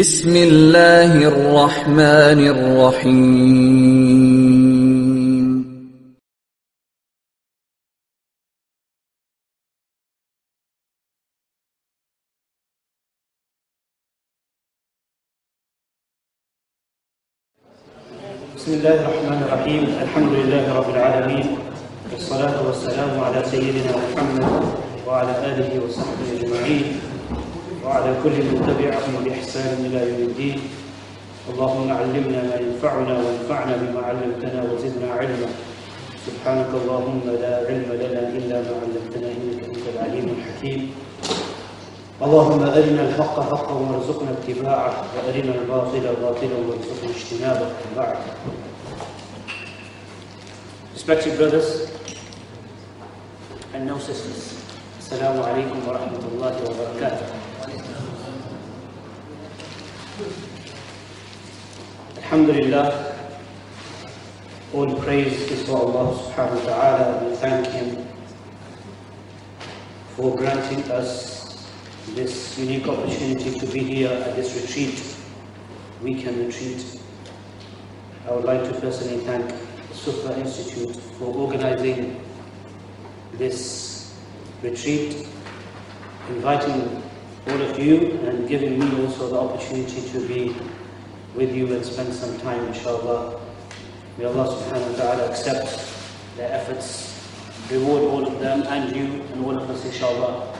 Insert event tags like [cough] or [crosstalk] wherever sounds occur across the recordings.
بسم الله الرحمن الرحيم. بسم الله الرحمن الرحيم. الحمد لله رب العالمين. والصلاة والسلام على سيدنا محمد وعلى آله وصحبه أجمعين. وعلى كل من تبعهم بإحسان إلى يوم الدين. اللهم علمنا ما ينفعنا وانفعنا بما علمتنا وزدنا علما. سبحانك اللهم لا علم لنا إلا ما علمتنا إنك أنت العليم الحكيم. اللهم أرنا الحق حقا وارزقنا اتباعه وأرنا الباطل باطلا وارزقنا اجتنابه. بعد. Respected brothers and no sisters, Assalamu alaikum wa rahmatullahi wa barakatuh. Alhamdulillah, all praise is for Allah subhanahu wa ta'ala. We thank Him for granting us this unique opportunity to be here at this retreat, weekend retreat. I would like to personally thank the Sufa Institute for organizing this retreat, inviting all of you and giving me also the opportunity to be with you and spend some time, inshallah. May Allah subhanahu wa ta'ala accept their efforts, reward all of them and you and all of us, inshallah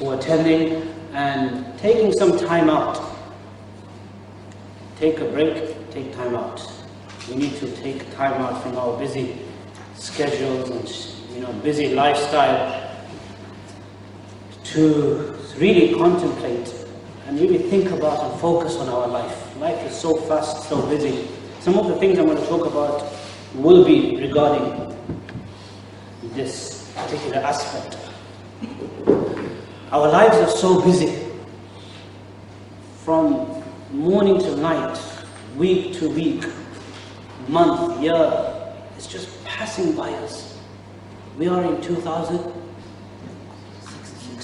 for attending and taking some time out. Take a break, take time out. We need to take time out from our busy schedules and you know busy lifestyle to really contemplate and really think about and focus on our life. Life is so fast, so busy. Some of the things I'm going to talk about will be regarding this particular aspect our lives are so busy. From morning to night, week to week, month, year, it's just passing by us. We are in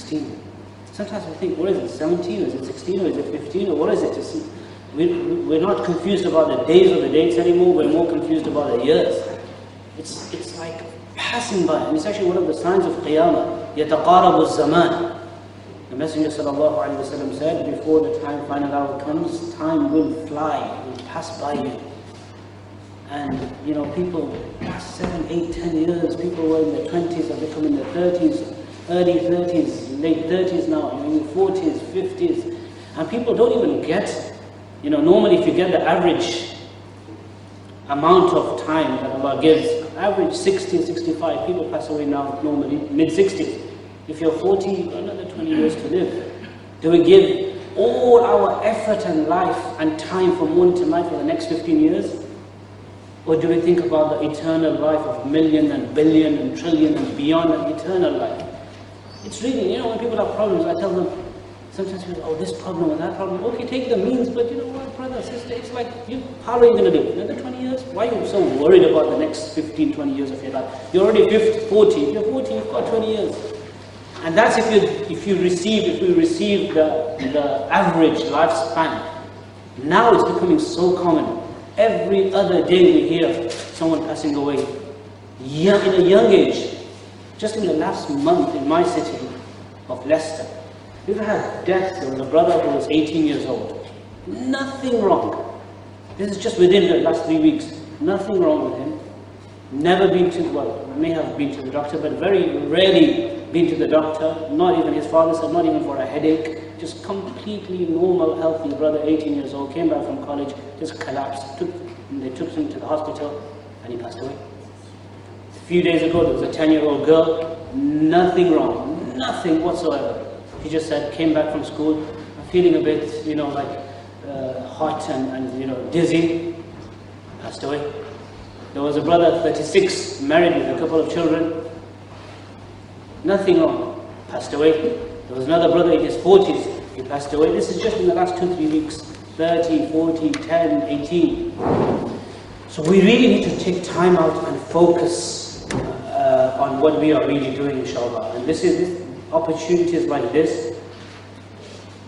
2016. Sometimes we think, what is it, 17, or is it 16, or is it 15, or what is it? It's, we, we're not confused about the days or the dates anymore, we're more confused about the years. It's, it's like passing by, and it's actually one of the signs of Qiyamah. يَتَقَارَبُ الزَّمَانِ the Messenger وسلم, said, before the time final hour comes, time will fly, will pass by you. And you know, people past seven, eight, ten years, people were in their twenties, are becoming their thirties, early thirties, late thirties now, in their forties, fifties, and people don't even get. You know, normally if you get the average amount of time that Allah gives, average 60, 65, people pass away now normally mid 60s. If you're 40, you've got another 20 years to live. Do we give all our effort and life and time from morning to night for the next 15 years? Or do we think about the eternal life of million and billion and trillion and beyond an eternal life? It's really, you know, when people have problems, I tell them, sometimes people, oh, this problem or that problem. Oh, okay, take the means, but you know what, brother, sister, it's like, you, how are you going to live? Another 20 years? Why are you so worried about the next 15, 20 years of your life? You're already 50, 40. If you're 40, you've got 20 years. And that's if you if you receive if we receive the the average lifespan. Now it's becoming so common. Every other day we hear someone passing away. Young, in a young age. Just in the last month in my city of Leicester, we've had death. of a brother who was 18 years old. Nothing wrong. This is just within the last three weeks. Nothing wrong with him. Never been to, well, may have been to the doctor, but very rarely been to the doctor, not even his father said, not even for a headache, just completely normal, healthy brother, 18 years old, came back from college, just collapsed. Took, they took him to the hospital and he passed away. Few days ago, there was a 10 year old girl, nothing wrong, nothing whatsoever. He just said, came back from school, feeling a bit, you know, like uh, hot and, and, you know, dizzy, passed away. There was a brother, 36, married with a couple of children, nothing wrong, passed away. There was another brother in his 40s, he passed away. This is just in the last two, three weeks 30, 40, 10, 18. So we really need to take time out and focus uh, on what we are really doing, inshallah. And this is this, opportunities like this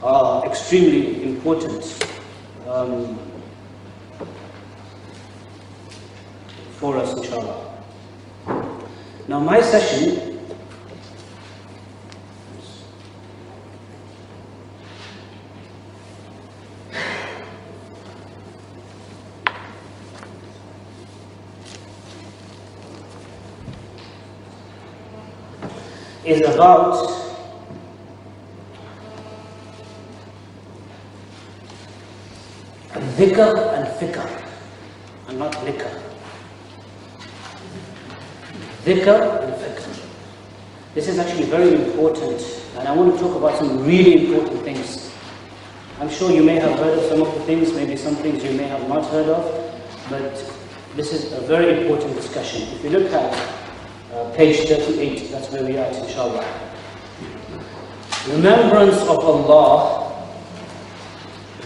are extremely important um, for us, inshallah. Now, my session is about dhikr and fikr, and not liquor. Dhikr and fikr. This is actually very important, and I want to talk about some really important things. I'm sure you may have heard of some of the things, maybe some things you may have not heard of, but this is a very important discussion. If you look at uh, page 38, that's where we are, inshallah. Remembrance of Allah,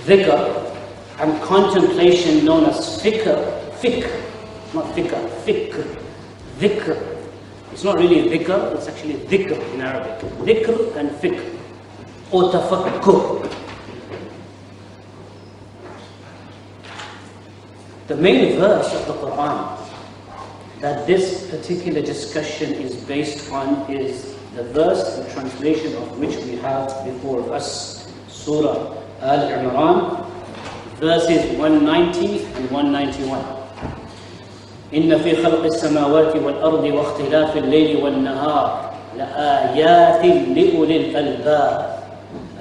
dhikr, and contemplation known as fikr, fikr, not fikr, fikr, dhikr. It's not really dhikr, it's actually dhikr in Arabic. Dhikr and fikr, or tafakkur. The main verse of the Quran that this particular discussion is based on is the verse, the translation of which we have before us, Surah Al-Imran, verses 190 and 191. إن في خلق السماوات والأرض واختلاف الليل والنهار لآيات لأولي الألباب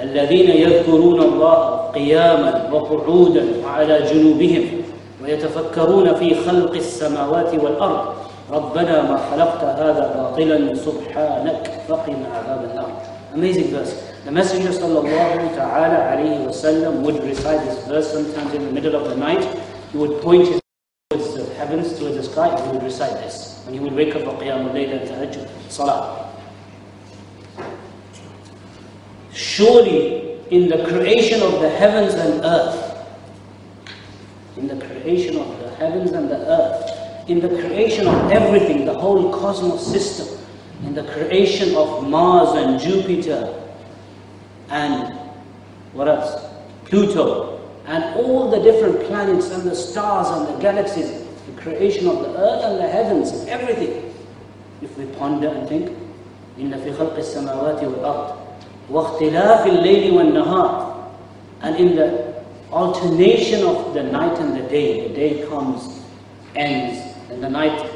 الذين يذكرون الله قياما وقعودا وعلى جنوبهم ويتفكرون في خلق السماوات والأرض ربنا ما خلقت هذا باطلا سبحانك فقنا عذاب النار Amazing verse. The Messenger sallallahu ta'ala alayhi wasallam would recite this verse sometimes in the middle of the night. He would point his towards the heavens, towards the sky, and he would recite this. And he would wake up for Qiyamul Layl and Tahajjud, Salah. Surely, in the creation of the heavens and earth, in the creation of the heavens and the earth, in the creation of everything, the whole cosmos system, in the creation of Mars and Jupiter and what else? Pluto and all the different planets and the stars and the galaxies, the creation of the earth and the heavens, everything. If we ponder and think, إن في خلق السماوات والأرض واختلاف الليل والنهار and in the alternation of the night and the day, the day comes, ends, and the night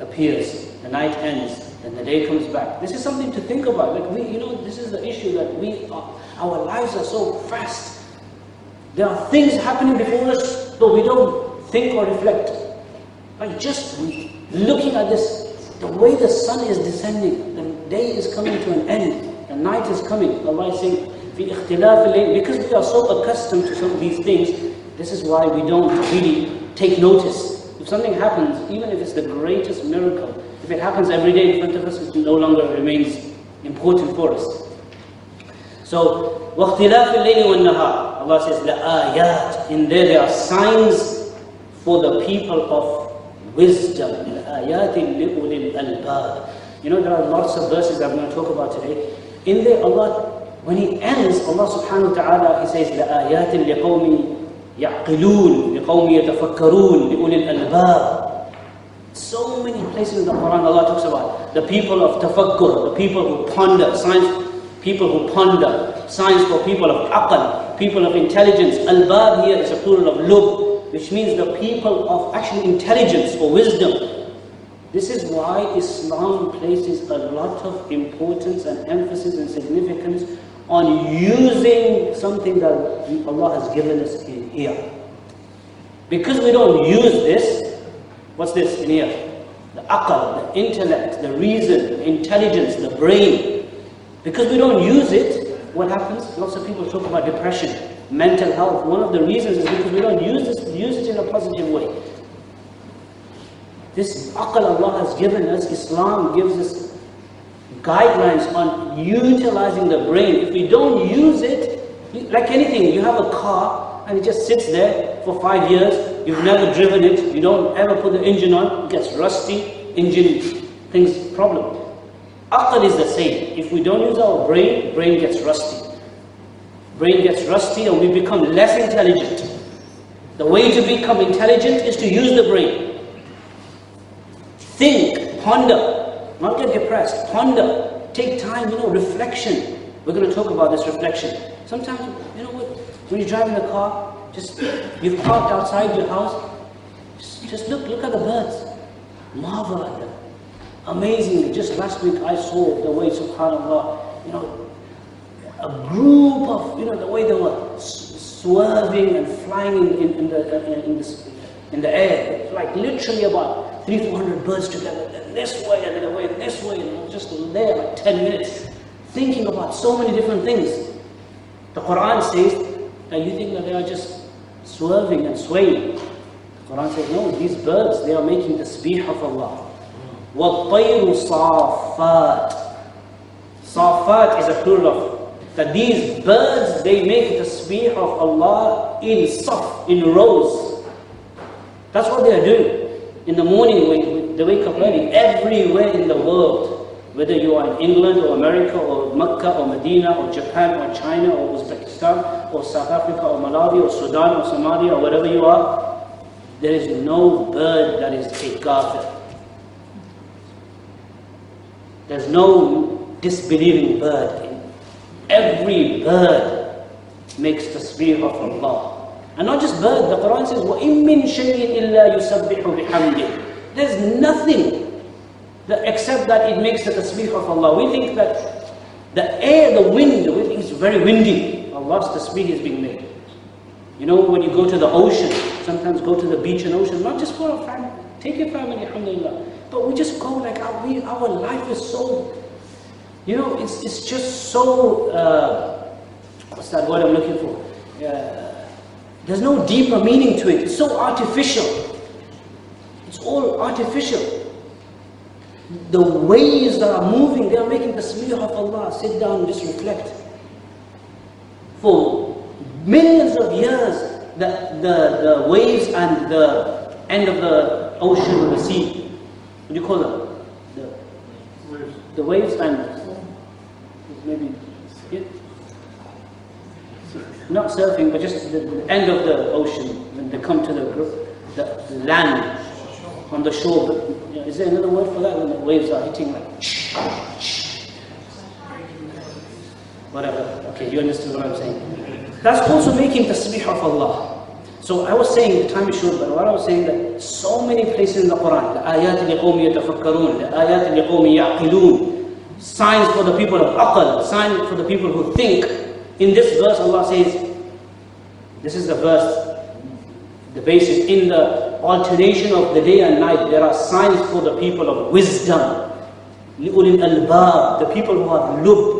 appears, the night ends, and the day comes back. This is something to think about. Like we, you know, this is the issue that we, are, our lives are so fast. There are things happening before us, but we don't think or reflect. Like just looking at this, the way the sun is descending, the day is coming to an end, the night is coming. Allah is saying, في اختلاف الليل, because we are so accustomed to some of these things, this is why we don't really take notice. If something happens, even if it's the greatest miracle, if it happens every day in front of us, it no longer remains important for us. So, وَاخْتِلَافِ اللَّيْلِ وَالنَّهَارِ Allah says, لَآيَاتٍ In there, there are signs for the people of wisdom. لَآيَاتٍ لِأُولِي الْأَلْبَابِ You know, there are lots of verses that I'm going to talk about today. In there, Allah, when he ends, Allah subhanahu wa ta'ala, he says, لَآيَاتٍ لِقَوْمِ يَعْقِلُونَ لِقَوْمِ يَتَفَكَّرُونَ لِأُولِي الْأَلْبَابِ So many places in the Quran Allah talks about the people of tafakkur, the people who ponder, science, people who ponder, science for people of akal, people of intelligence. Al-Bab here is a plural of lub, which means the people of actual intelligence or wisdom. This is why Islam places a lot of importance and emphasis and significance on using something that Allah has given us in here. Because we don't use this, What's this in here? The aql, the intellect, the reason, the intelligence, the brain. Because we don't use it, what happens? Lots of people talk about depression, mental health. One of the reasons is because we don't use this, use it in a positive way. This aql Allah has given us, Islam gives us guidelines on utilizing the brain. If we don't use it, like anything, you have a car and it just sits there for five years, you've never driven it, you don't ever put the engine on, it gets rusty, engine things problem. Aql is the same. If we don't use our brain, brain gets rusty. brain gets rusty and we become less intelligent. The way to become intelligent is to use the brain. Think, ponder, not get depressed, ponder, take time, you know, reflection. We're going to talk about this reflection. Sometimes, you know what, when you're driving a car, just, you've parked outside your house, just, look, look at the birds. Marvel at them. Amazingly, just last week I saw the way, subhanAllah, you know, a group of, you know, the way they were swerving and flying in, in, in the, in, this, in the air. Like literally about three, four hundred birds together, and this way, and then away, and this way, and just there like 10 minutes, thinking about so many different things. The Quran says that you think that they are just swerving and swaying. The Quran says, no, these birds, they are making the speech of Allah. وَالطَّيْرُ صَافَّاتٍ Safat is a plural of that these birds they make the speech of Allah in saf, in rows. That's what they are doing. In the morning when they wake up early, everywhere in the world, whether you are in England or America or Mecca or Medina or Japan or China or Uzbekistan or South Africa or Malawi or Sudan or Somalia or wherever you are, there is no bird that is a kafir. There's no disbelieving bird. Every bird makes the tasbih of Allah. And not just bird, the Quran says, وَإِن مِّن شَيْءٍ إِلَّا يُسَبِّحُ بِحَمْدِهِ There's nothing that, except that it makes the tasbih of Allah. We think that the air, the wind, we think it's very windy. Allah's tasbih is being made. You know, when you go to the ocean, sometimes go to the beach and ocean, not just for a family, take your family, alhamdulillah. But we just go like our, we, our life is so, you know, it's, it's just so, uh, what's that word I'm looking for? Uh, There's no deeper meaning to it. It's so artificial. It's all artificial. The waves that are moving, they are making the tasbih of Allah. Sit down and just reflect. For millions of years, the, the, the waves and the end of the ocean or the sea what do you call them? The waves, the waves and maybe not surfing, but just the, end of the ocean when they come to the, the, land on the shore. But, you know, is there another word for that when the waves are hitting like? Whatever. Okay, you understand what I'm saying. That's also making tasbih of Allah. So I was saying, the time is short, but what I was saying that so many places in the Quran, the ayat liqawmi yatafakkarun, the ayat liqawmi yaqilun, signs for the people of aql, signs for the people who think. In this verse, Allah says, this is the verse, the basis, in the alternation of the day and night, there are signs for the people of wisdom. لِأُولِي الْأَلْبَابِ The people who have lub.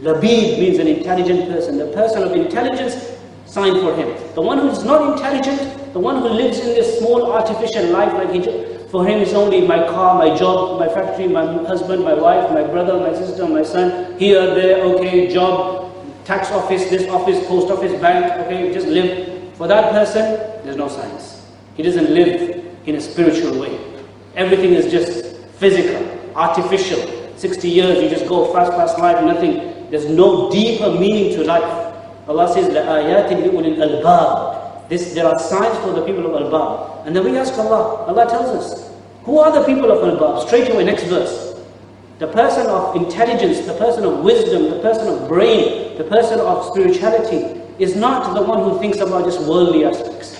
Labib means an intelligent person. The person of intelligence sign for him. The one who is not intelligent, the one who lives in this small artificial life like he, for him is only my car, my job, my factory, my husband, my wife, my brother, my sister, my son, here, there, okay, job, tax office, this office, post office, bank, okay, just live. For that person, there's no science. He doesn't live in a spiritual way. Everything is just physical, artificial. 60 years, you just go fast, fast life, nothing. There's no deeper meaning to life. Allah says, لَآيَاتٍ لِأُولِي الْأَلْبَابِ this, There are signs for the people of Albab. And then we ask Allah, Allah tells us, who are the people of Albab? Straight away, next verse. The person of intelligence, the person of wisdom, the person of brain, the person of spirituality is not the one who thinks about just worldly aspects.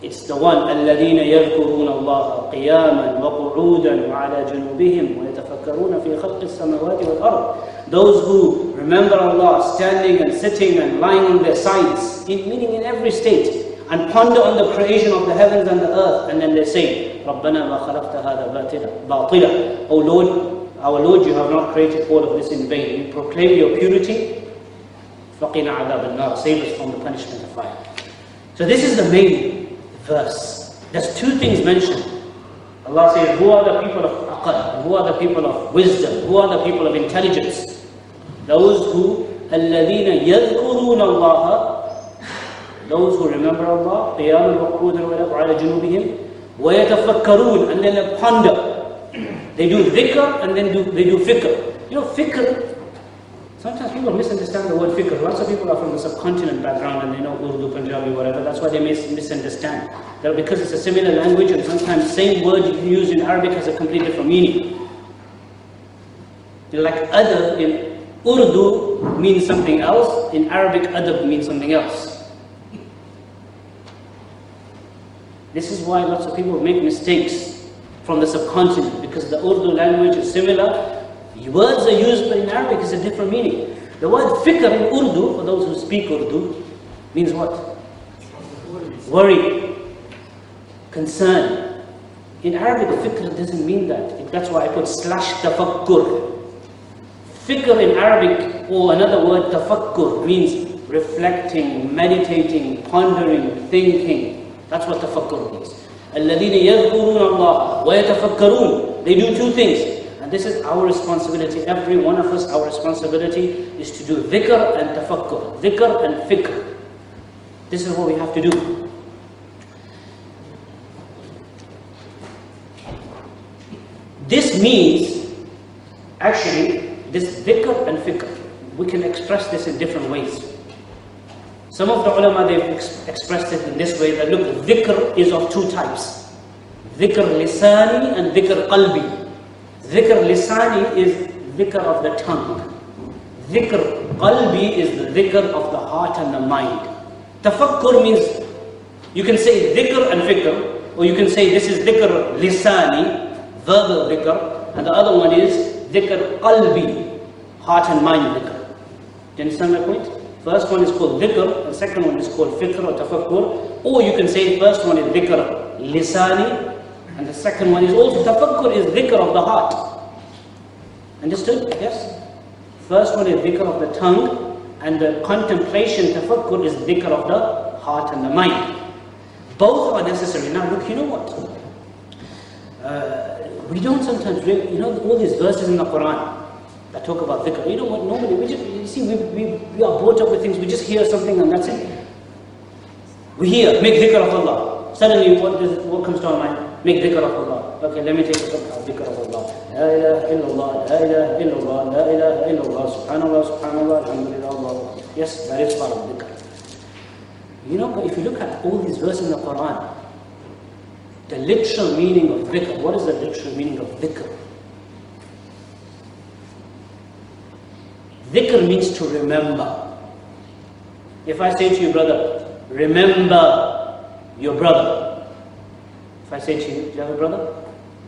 It's the one الذين يذكرون الله قياما وقعودا وعلى جنوبهم ويتفكرون في خلق السماوات والأرض those who remember Allah standing and sitting and lying on their sides, in, meaning in every state, and ponder on the creation of the heavens and the earth, and then they say, رَبَّنَا مَا خَلَقْتَ هَذَا بَاطِلًا O Lord, our Lord, you have not created all of this in vain. We proclaim your purity. فَقِنَا عَذَابَ النَّارِ Save us from the punishment of fire. So this is the main verse. There's two things mentioned. Allah says, who are the people of aql? Who are the people of wisdom? Who are the people of intelligence? Those who الذين يذكرون الله those who remember Allah قياما وقعودا وعلى جنوبهم وَيَتَفَكَّرُونَ and then they ponder. They do dhikr and then do, they do fikr. You know, fikr, sometimes people misunderstand the word fikr. Lots of people are from the subcontinent background and they know Urdu, Punjabi, whatever. That's why they mis- misunderstand. Because it's a similar language and sometimes same word used in Arabic has a completely different meaning. Like adab in Urdu means something else, in Arabic adab means something else. This is why lots of people make mistakes from the subcontinent because the Urdu language is similar. Words are used, but in Arabic it's a different meaning. The word fikr in Urdu, for those who speak Urdu, means what? Worry, concern. In Arabic, fikr doesn't mean that. That's why I put slash tafakkur. Fikr in Arabic, or another word, tafakkur, means reflecting, meditating, pondering, thinking. That's what tafakkur means. الذين يذكرون الله ويتفكرون. They do two things. And this is our responsibility. Every one of us, our responsibility is to do dhikr and tafakkur. Dhikr and fikr. This is what we have to do. This means, actually, this dhikr and fikr, we can express this in different ways. Some of the ulama, they've ex- expressed it in this way, that look, dhikr is of two types. Dhikr lisani and dhikr qalbi. Dhikr lisani is dhikr of the tongue. Dhikr qalbi is the dhikr of the heart and the mind. Tafakkur means, you can say dhikr and fikr, or you can say this is dhikr lisani, verbal dhikr, and the other one is dhikr qalbi, heart and mind dhikr. Do you understand my point? First one is called dhikr, the second one is called fikr or tafakkur, or you can say first one is dhikr lisani, and the second one is also tafakkur is dhikr of the heart. Understood? Yes? First one is dhikr of the tongue, and the contemplation, tafakkur, is dhikr of the heart and the mind. Both are necessary. Now, look, you know what? Uh, we don't sometimes, really, you know, all these verses in the Quran that talk about dhikr. You know what? Normally, we just, you see, we, we, we are brought up with things, we just hear something and that's it. We hear, make dhikr of Allah. Suddenly, what, does, what comes to our mind? Make dhikr of Allah. Okay, let me take a look at dhikr of Allah. La ilaha illallah, la ilaha illallah, la ilaha illallah, subhanallah, subhanallah, alhamdulillah, Allah. Yes, that is part of dhikr. You know, but if you look at all these verses in the Quran, the literal meaning of dhikr, what is the literal meaning of dhikr? Dhikr means to remember. If I say to you, brother, remember your brother. If I say to you, do you have a brother?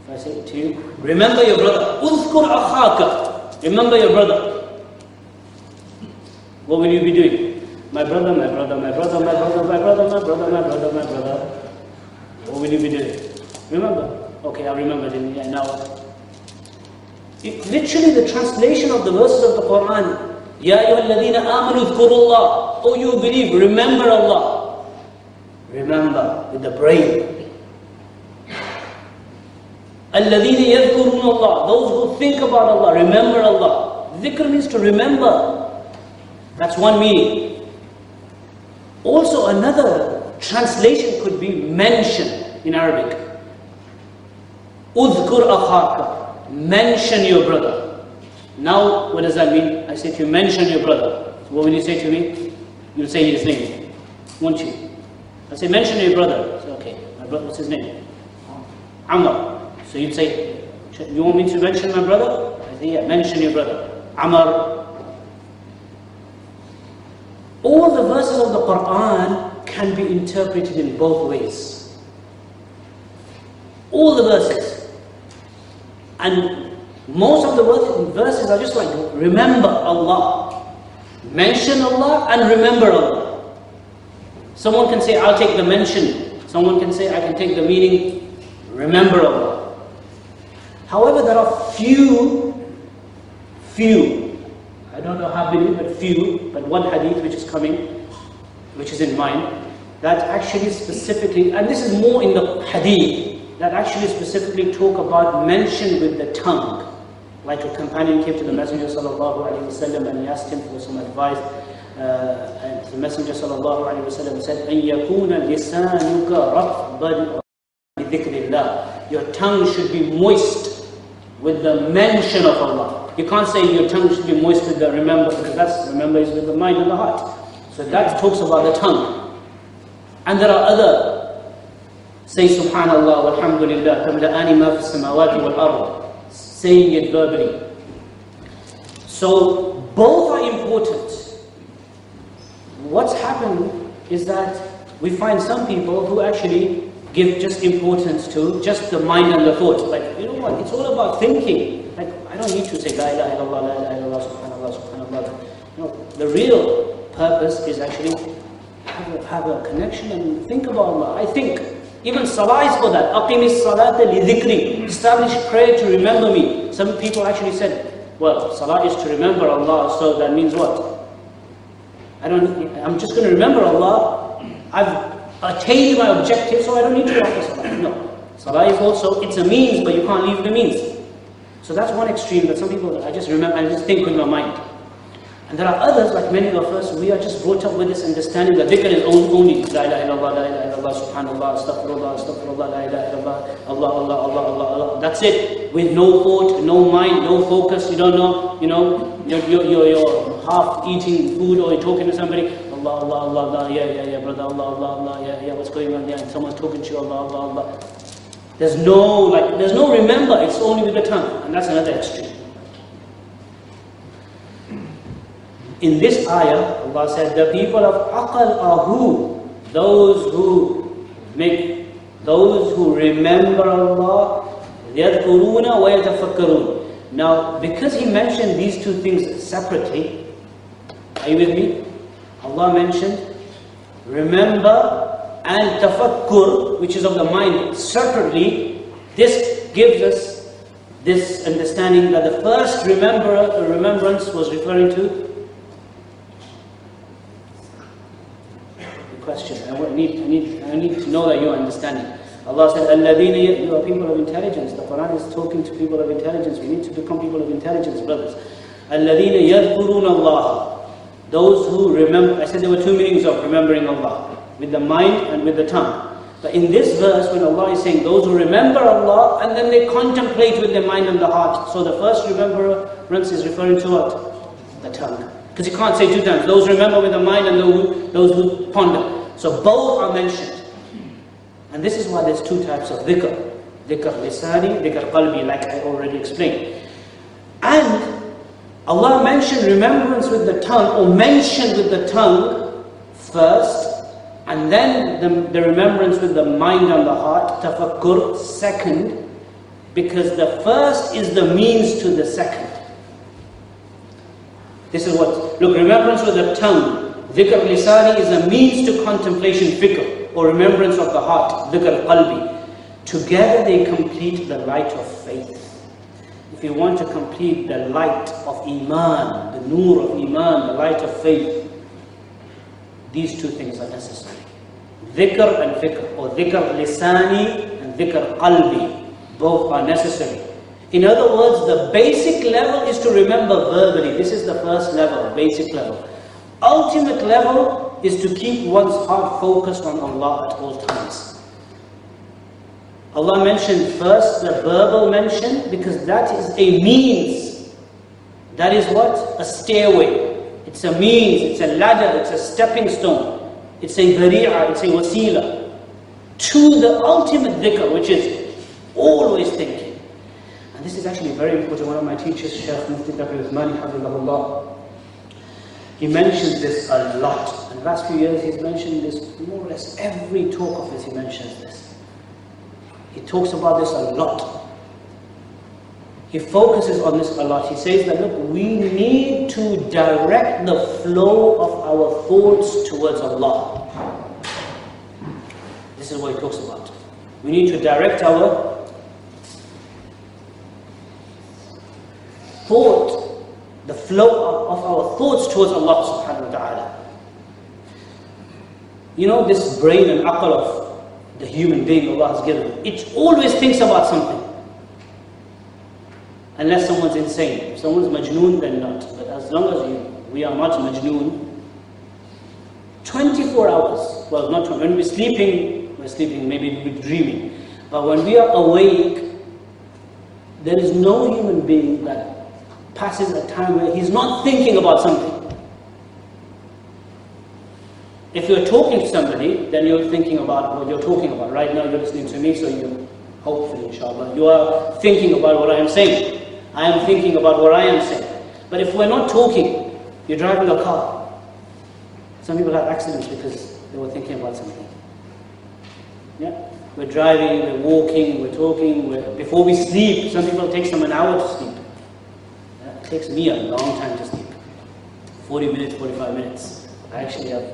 If I say to you, remember your brother. Uzkur akhaka. Remember your brother. What will you be doing? My brother, my brother, my brother, my brother, my brother, my brother, my brother, my brother. What will you be doing? Remember? Okay, I remembered it. Yeah, now. It, literally, the translation of the verses of the Quran. Ya ayyuhalladhina amanu dhkurullah. Oh, you believe, remember Allah. Remember with the brain. Alladhina yadhkurun Allah. Those who think about Allah, remember Allah. Dhikr means to remember. That's one meaning. Also, another translation could be mention in Arabic. Udhkur akhaka. Mention your brother. Now, what does that mean? I say to you, mention your brother. So what will you say to me? You'll say his name, won't you? I say, mention your brother. Say, okay, my brother, what's his name? Amr. So you'd say, you want me to mention my brother? I say, yeah, mention your brother. Amr. All the verses of the Quran can be interpreted in both ways. All the verses. And most of the verses- are just like remember Allah. Mention Allah and remember Allah. Someone can say, I'll take the mention. Someone can say, I can take the meaning, remember Allah. However, there are few, few, I don't know how many, but few, but one hadith which is coming, which is in mind, that actually specifically, and this is more in the hadith, that actually specifically talk about mention with the tongue. Like a companion came to the Messenger sallallahu alaihi wasallam and he asked him for some advice. Uh, and the Messenger sallallahu alaihi wasallam said, "أن يكون لسانك رطبا بذكر الله." Your tongue should be moist with the mention of Allah. You can't say your tongue should be moist with the remember, because that's remember is with the mind and the heart. So that talks about the tongue. And there are other, say subhanallah walhamdulillah, tamla'ani ma fi samawati wal ard, saying it verbally. So both are important. What's happened is that we find some people who actually give just importance to just the mind and the thought. Like, you know what, it's all about thinking. Like, I don't need to say la ilaha illallah, la ilaha illallah, subhanallah, subhanallah. No, the real purpose is actually have a, have a connection and think about Allah. I think even salah is for that. Aqimis salata li dhikri. Establish prayer to remember me. Some people actually said, well, salah is to remember Allah, so that means what? I don't, I'm just going to remember Allah. I've attained my objective, so I don't need to offer salah. No. Salah is also, it's a means, but you can't leave the means. So that's one extreme that some people, I just remember, I just think with my mind. And there are others, like many of us, we are just brought up with this understanding that dhikr is only La ilaha illallah, La ilaha illallah, subhanallah, astaghfirullah, astaghfirullah, La ilaha illallah, Allah, Allah, Allah, Allah, Allah. That's it. With no thought, no mind, no focus, you don't know, you know, you're, you're, you're, you're half eating food or you're talking to somebody, Allah, Allah, Allah, Allah, yeah, yeah, yeah, brother, Allah, Allah, Allah, yeah, yeah, what's going on there? And someone's talking to you, Allah, Allah, Allah. There's no, like, there's no remember, it's only with the tongue. And that's another extreme. In this ayah, Allah said, the people of Aqal are who? Those who make, those who remember Allah, يَذْكُرُونَ وَيَتَفَكَّرُونَ Now, because He mentioned these two things separately, are you with me? Allah mentioned, remember and tafakkur, which is of the mind, separately. This gives us this understanding that the first remember, remembrance was referring to question. I need, I need, I need to know that you're understanding. Allah said, Alladina, you are people of intelligence. The Quran is talking to people of intelligence. We need to become people of intelligence, brothers. Alladina yadhkurun Allah. Those who remember, I said there were two meanings of remembering Allah, with the mind and with the tongue. But in this verse, when Allah is saying those who remember Allah and then they contemplate with their mind and the heart. So the first remembrance is referring to what? The tongue. Because you can't say two times. Those remember with the mind and those who ponder. So both are mentioned. And this is why there's two types of dhikr. Dhikr lisani, dhikr qalbi, like I already explained. And Allah mentioned remembrance with the tongue, or mentioned with the tongue first, and then the, the remembrance with the mind and the heart, tafakkur, second, because the first is the means to the second. This is what, look, remembrance with the tongue, Dhikr lisani is a means to contemplation fikr, or remembrance of the heart, dhikr qalbi. Together they complete the light of faith. If you want to complete the light of iman, the nur of iman, the light of faith, these two things are necessary. Dhikr and fikr, or dhikr lisani and dhikr qalbi, both are necessary. In other words, the basic level is to remember verbally. This is the first level, basic level. Ultimate level is to keep one's heart focused on Allah at all times. Allah mentioned first the verbal mention because that is a means. That is what? A stairway. It's a means, it's a ladder, it's a stepping stone. It's a dhari'ah, it's a wasila. To the ultimate dhikr, which is always thinking. And this is actually very important. One of my teachers, Shaykh Mufti Taqi Uthmani, he mentions this a lot. In the last few years, he's mentioned this more or less every talk of his, he mentions this. He talks about this a lot. He focuses on this a lot. He says that, look, we need to direct the flow of our thoughts towards Allah. This is what he talks about. We need to direct our thought the flow of our thoughts towards Allah subhanahu wa ta'ala. You know, this brain and aql of the human being Allah has given, it always thinks about something. Unless someone's insane. If someone's majnoon, then not. But as long as you, we are not majnoon, 24 hours, well, not when we're sleeping, we're sleeping, maybe we're dreaming. But when we are awake, there is no human being that passes a time where he's not thinking about something. If you're talking to somebody, then you're thinking about what you're talking about. Right now, you're listening to me, so you, hopefully, inshallah, you are thinking about what I am saying. I am thinking about what I am saying. But if we're not talking, you're driving a car. Some people have accidents because they were thinking about something. Yeah? We're driving, we're walking, we're talking. We're, before we sleep, some people take them an hour to sleep. It takes me a long time to sleep. 40 minutes, 45 minutes. I actually have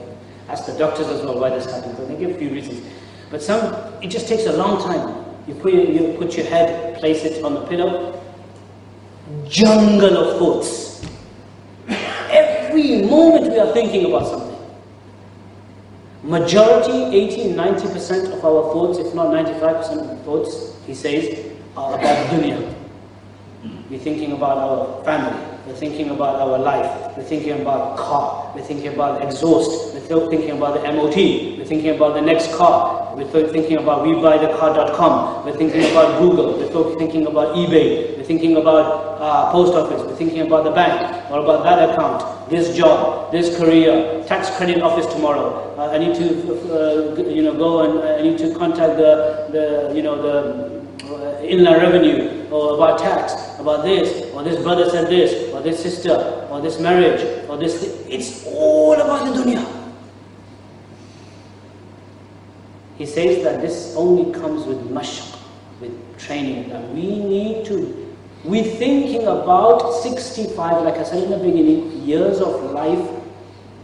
asked the doctors as well why this happens, but they give a few reasons. But some, it just takes a long time. You put, your, you put your head, place it on the pillow, jungle of thoughts. Every moment we are thinking about something. Majority, 80, 90% of our thoughts, if not 95% of the thoughts, he says, are about dunya. We're thinking about our family. We're thinking about our life. We're thinking about car. We're thinking about exhaust. We're th- thinking about the MOT. We're thinking about the next car. We're th- thinking about WeBuyTheCar.com. We're thinking about Google. We're th- thinking about eBay. We're thinking about uh, post office. We're thinking about the bank. Or about that account. This job. This career. Tax credit office tomorrow. Uh, I need to, uh, you know, go and uh, I need to contact the, the you know, the uh, inland revenue, or about tax, about this, or this brother said this, or this sister, or this marriage, or this. thi- It's all about the dunya. He says that this only comes with mashq, with training. That we need to, we're thinking about 65, like I said in the beginning, years of life.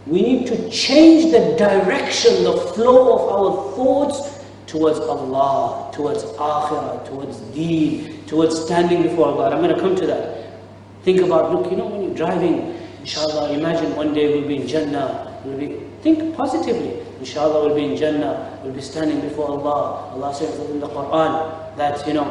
We need to change the direction, the flow of our thoughts towards Allah, towards Akhirah, towards Deen, towards standing before Allah. I'm going to come to that. Think about, look, you know, when you're driving, inshallah, imagine one day we'll be in Jannah. We'll be, think positively. Inshallah, we'll be in Jannah. We'll be standing before Allah. Allah says in the Quran that, you know,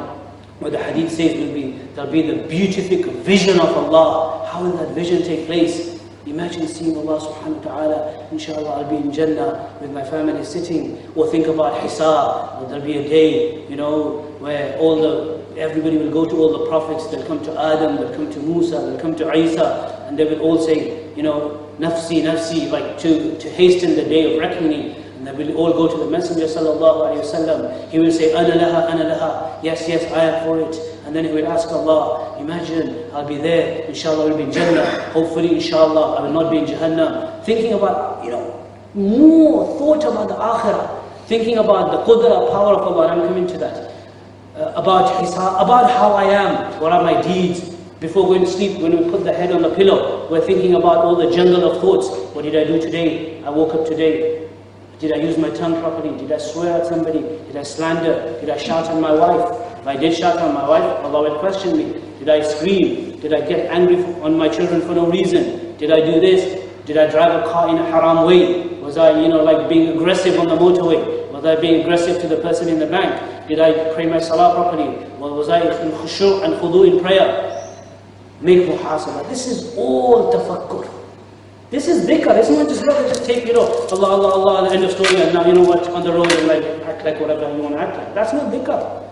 what the hadith says will be, there'll be the beatific vision of Allah. How will that vision take place? Imagine seeing Allah subhanahu wa ta'ala, inshallah I'll be in Jannah with my family sitting, or think about Hisab, there'll be a day, you know, where all the, everybody will go to all the prophets, they'll come to Adam, they'll come to Musa, they'll come to Isa, and they will all say, you know, nafsi, nafsi, like to, to hasten the day of reckoning. And they will all go to the Messenger sallallahu alayhi wasallam. He will say, ana laha, ana laha, yes, yes, I am for it. And then he will ask Allah, imagine I'll be there, inshallah I will be in Jannah, hopefully inshallah I will not be in Jahannam. Thinking about, you know, more thought about the akhirah, thinking about the qudra, power of Allah, I'm coming to that. Uh, about hisab, about how I am, what are my deeds. Before going to sleep, when we put the head on the pillow, we're thinking about all the jungle of thoughts. What did I do today? I woke up today. Did I use my tongue properly? Did I swear at somebody? Did I slander? Did I shout at my wife? I did shout at my wife, Allah will question me. Did I scream? Did I get angry on my children for no reason? Did I do this? Did I drive a car in a haram way? Was I, you know, like being aggressive on the motorway? Was I being aggressive to the person in the bank? Did I pray my salah properly? Or was I in khushu' and khudu in prayer? Make muhasabah. This is all tafakkur. This is dhikr. It's not just brother, just take, you know, Allah, Allah, Allah, the end of story, and now you know what, on the road and like act like whatever you want to act like. That's not dhikr.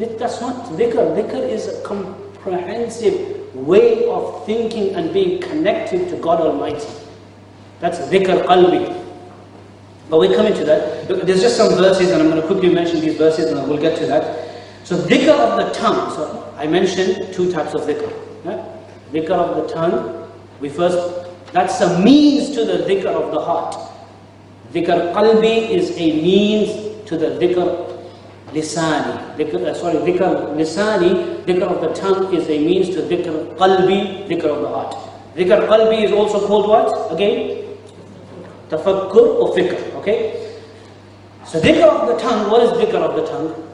That's not dhikr. Dhikr is a comprehensive way of thinking and being connected to God Almighty. That's dhikr qalbi. But we're coming to that. There's just some verses, and I'm going to quickly mention these verses, and we'll get to that. So dhikr of the tongue. So I mentioned two types of dhikr. Yeah? Dhikr of the tongue. We first, that's a means to the dhikr of the heart. Dhikr qalbi is a means to the dhikr lisani. Dhikr, uh, sorry, dhikr lisani, dhikr of the tongue is a means to dhikr qalbi, dhikr of the heart. Dhikr qalbi is also called what? Again? Tafakkur or fikr, okay? So dhikr of the tongue, what is dhikr of the tongue?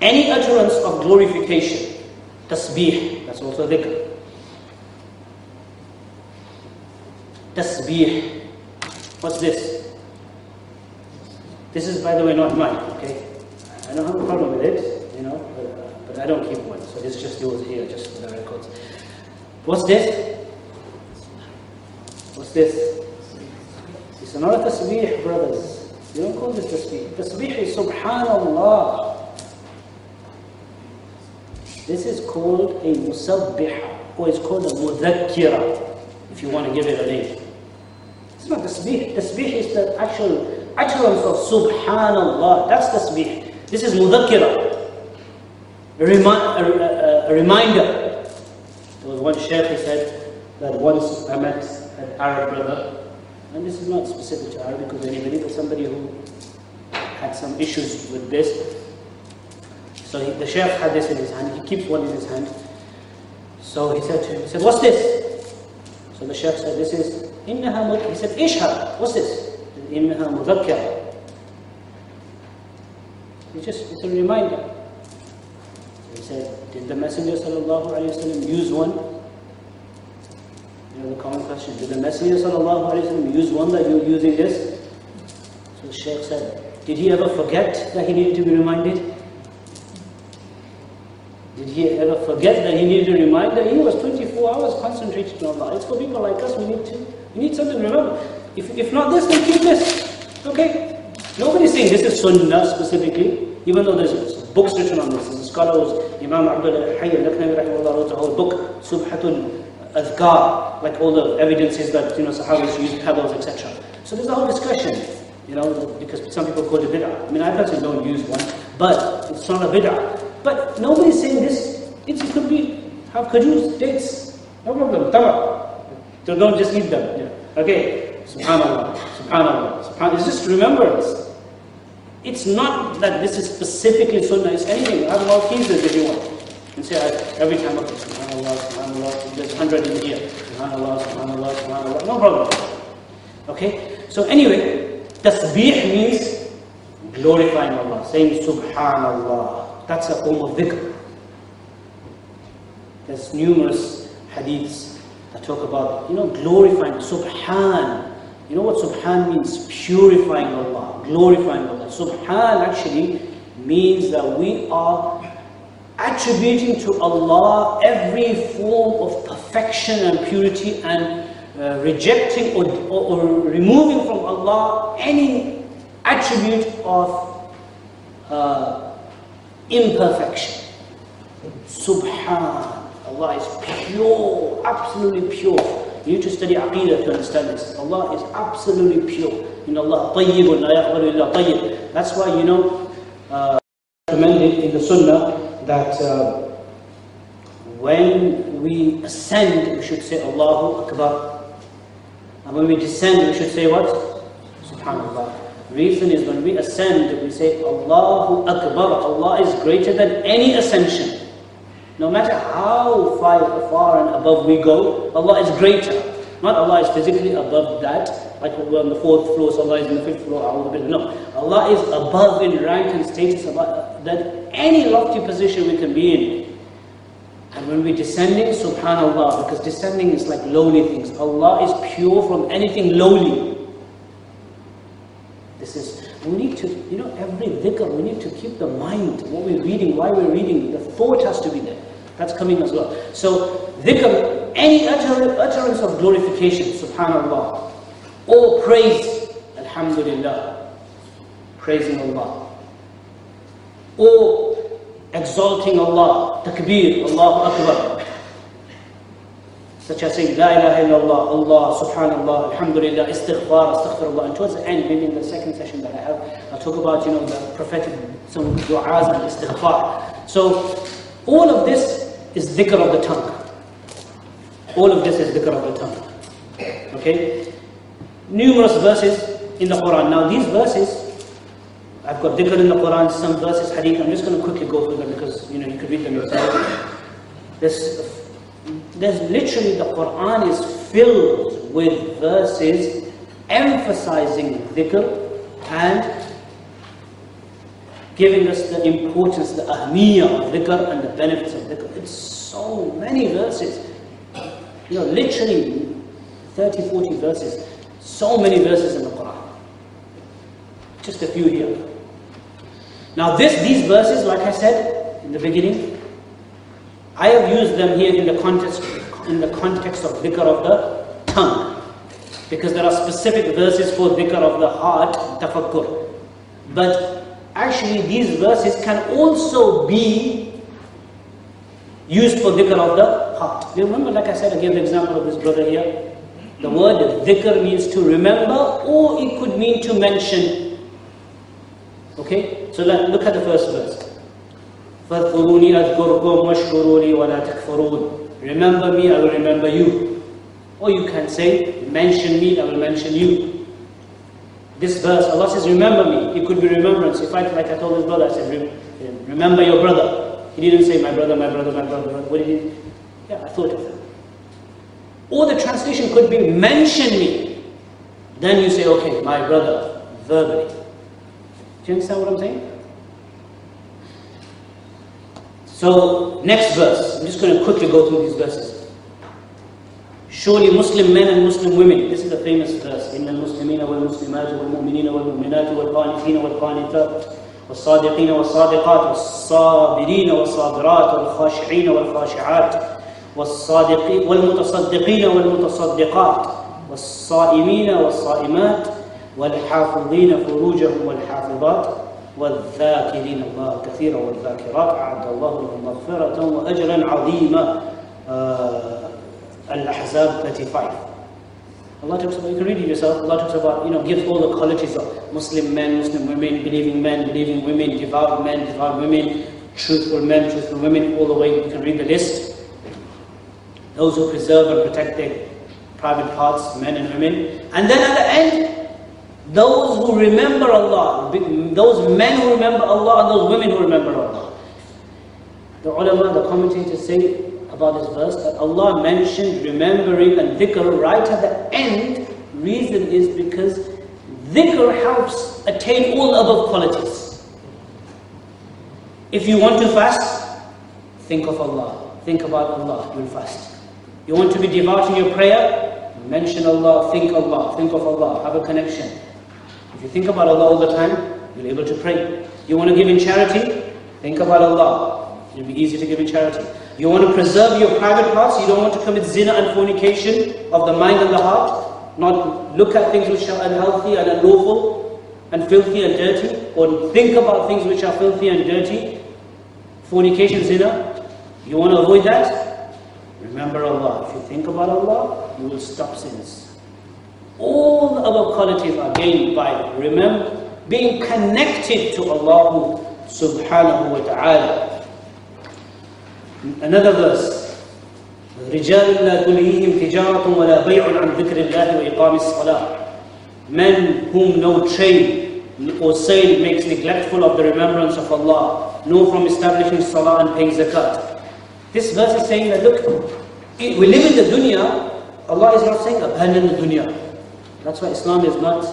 Any utterance of glorification, tasbih, that's also dhikr. Tasbih, what's this? This is, by the way, not mine, okay? I don't have a problem with it, you know, but, but I don't keep one, so this just yours here, just for the records. What's this? What's this? It's not a tasbih, brothers. You don't call this tasbih. Tasbih is subhanallah. This is called a musabbiha. or it's called a mudhakkira, if you want to give it a name. It's not tasbih. Tasbih is the actual utterance of subhanallah. That's tasbih. This is mudhakkira, a, remi a, a, a, reminder. There was one sheikh who said that once I met an Arab brother, and this is not specific to Arab because anybody, but somebody who had some issues with this. So he, the sheikh had this in his hand, he keeps one in his hand. So he said to him, he said, what's this? So the sheikh said, this is, innaha he said, ishha, what's this? Innaha mudhakkira. It's just, it's a reminder. So he said, did the Messenger wasallam use one? You know the common question, did the Messenger wasallam use one that you're using this? So the Shaykh said, did he ever forget that he needed to be reminded? Did he ever forget that he needed a reminder? He was 24 hours concentrated on Allah. It's for people like us, we need to, we need something to remember. If, if not this, then keep this. Okay? Nobody's saying this is Sunnah specifically, even though there's books written on this. Scholars, Imam Abdul Hayy al-Laknawi wrote a whole book, Subhatul Azkar, like all the evidences that, you know, Sahabis used pebbles, etc. So there's a whole discussion, you know, because some people call it bid'ah. I mean, I personally don't use one, but it's not a bid'ah. But nobody's saying this, it's, it could be, have kajus, dates, no problem, tamar. So don't just eat them, know. Okay, subhanallah, subhanallah, subhanallah. It's just remembrance. It's not that this is specifically sunnah, it's anything. I have more pieces if you want. And say every time, okay, subhanallah, subhanallah, there's 100 in here. Subhanallah, subhanallah, subhanallah, no problem. Okay? So anyway, tasbih means glorifying Allah, saying subhanallah. That's a form of dhikr. There's numerous hadiths that talk about, you know, glorifying subhan. You know what subhan means? Purifying Allah, glorifying Allah. Subhan actually means that we are attributing to Allah every form of perfection and purity and uh, rejecting or, or, or removing from Allah any attribute of uh, imperfection. Subhan. Allah is pure, absolutely pure. You need to study Aqidah to understand this. Allah is absolutely pure. In Allah, tayyibun la yaqbalu illa tayyib. That's why, you know, uh, recommended in the Sunnah that uh, when we ascend, we should say Allahu Akbar. And when we descend, we should say what? Subhanallah. Reason is when we ascend, we say Allahu Akbar. Allah is greater than any ascension. No matter how far, far and above we go, Allah is greater. Not Allah is physically above that, we're on the fourth floor, so Allah is on the fifth floor. No, Allah is above in rank and status above than any lofty position we can be in. And when we're descending, subhanallah, because descending is like lowly things. Allah is pure from anything lowly. This is, we need to, you know, every dhikr, we need to keep the mind, what we're reading, why we're reading, the thought has to be there. That's coming as well. So, dhikr, any utter, utterance of glorification, subhanallah, or praise, alhamdulillah, praising Allah, or exalting Allah, takbir, Allahu Akbar, such as saying La ilaha illallah, Allah, subhanallah, alhamdulillah, istighfar, astaghfirullah. And towards the end, maybe in the second session that I have, I'll talk about, you know, the prophetic, some du'as and istighfar. So, all of this is dhikr of the tongue. All of this is dhikr of the tongue. Okay? Numerous verses in the Quran. Now, these verses, I've got dhikr in the Quran, some verses, hadith. I'm just going to quickly go through them because, you know, you could read them yourself. There's there's literally the Quran is filled with verses emphasizing dhikr and giving us the importance, the ahmiyah of dhikr and the benefits of dhikr. It's so many verses. You know, literally 30, 40 verses. So many verses in the Quran. Just a few here. Now this, these verses, like I said in the beginning, I have used them here in the context in the context of dhikr of the tongue. Because there are specific verses for dhikr of the heart, tafakkur. But actually these verses can also be used for dhikr of the heart. Remember, like I said, I gave the example of this brother here. The word dhikr means to remember, or it could mean to mention. Okay? So let, look at the first verse. فَاذْكُرُونِي أَذْكُرْكُمْ وَاشْكُرُوا لِي وَلَا تَكْفُرُونَ Remember me, I will remember you. Or you can say, mention me, I will mention you. This verse, Allah says, remember me. It could be remembrance. If I, like I told his brother, I said, remember your brother. He didn't say, my brother, my brother, my brother. What did he? Yeah, I thought of that. Or the translation could be, mention me. Then you say, okay, my brother, verbally. Do you understand what I'm saying? So, next verse. I'm just going to quickly go through these verses. Surely Muslim men and Muslim women, this is a famous verse, إن المسلمين والمسلمات والمؤمنين والمؤمنات والقانتين والقانتات والصادقين والصادقات والصابرين والصابرات والخاشعين والخاشعات والصادقين والمتصدقين والمتصدقات والصائمين والصائمات والحافظين فروجهم والحافظات والذاكرين الله كثيرا والذاكرات أعد الله لهم مغفرة وأجرا عظيما uh, Al-Ahzab 35 Allah talks about, you can read it yourself, Allah talks about, you know, gives all the qualities of Muslim men, Muslim women, believing men, believing women, devout men, devout women, truthful men, truthful women, all the way, you can read the list. Those who preserve and protect their private parts, men and women. And then at the end, those who remember Allah, those men who remember Allah and those women who remember Allah. The ulama, the commentators say about this verse that Allah mentioned remembering and dhikr right at the end. Reason is because dhikr helps attain all above qualities. If you want to fast, think of Allah. Think about Allah, you'll fast. You want to be devout in your prayer, mention Allah, think Allah, think of Allah, have a connection. If you think about Allah all the time, you'll be able to pray. You want to give in charity? Think about Allah. It'll be easy to give in charity. You want to preserve your private parts. You don't want to commit zina and fornication of the mind and the heart. Not look at things which are unhealthy and unlawful and filthy and dirty. Or think about things which are filthy and dirty. Fornication, zina. You want to avoid that? Remember Allah. If you think about Allah, you will stop sins. All the other qualities are gained by remember being connected to Allah subhanahu wa ta'ala. Another verse. رجال لا تلهيهم تجارة ولا بيع عن ذكر الله وإقام الصلاة. Men whom no trade or sale makes neglectful of the remembrance of Allah, nor from establishing salah and paying zakat. This verse is saying that look, we live in the dunya, Allah is not saying abandon the dunya. That's why Islam is not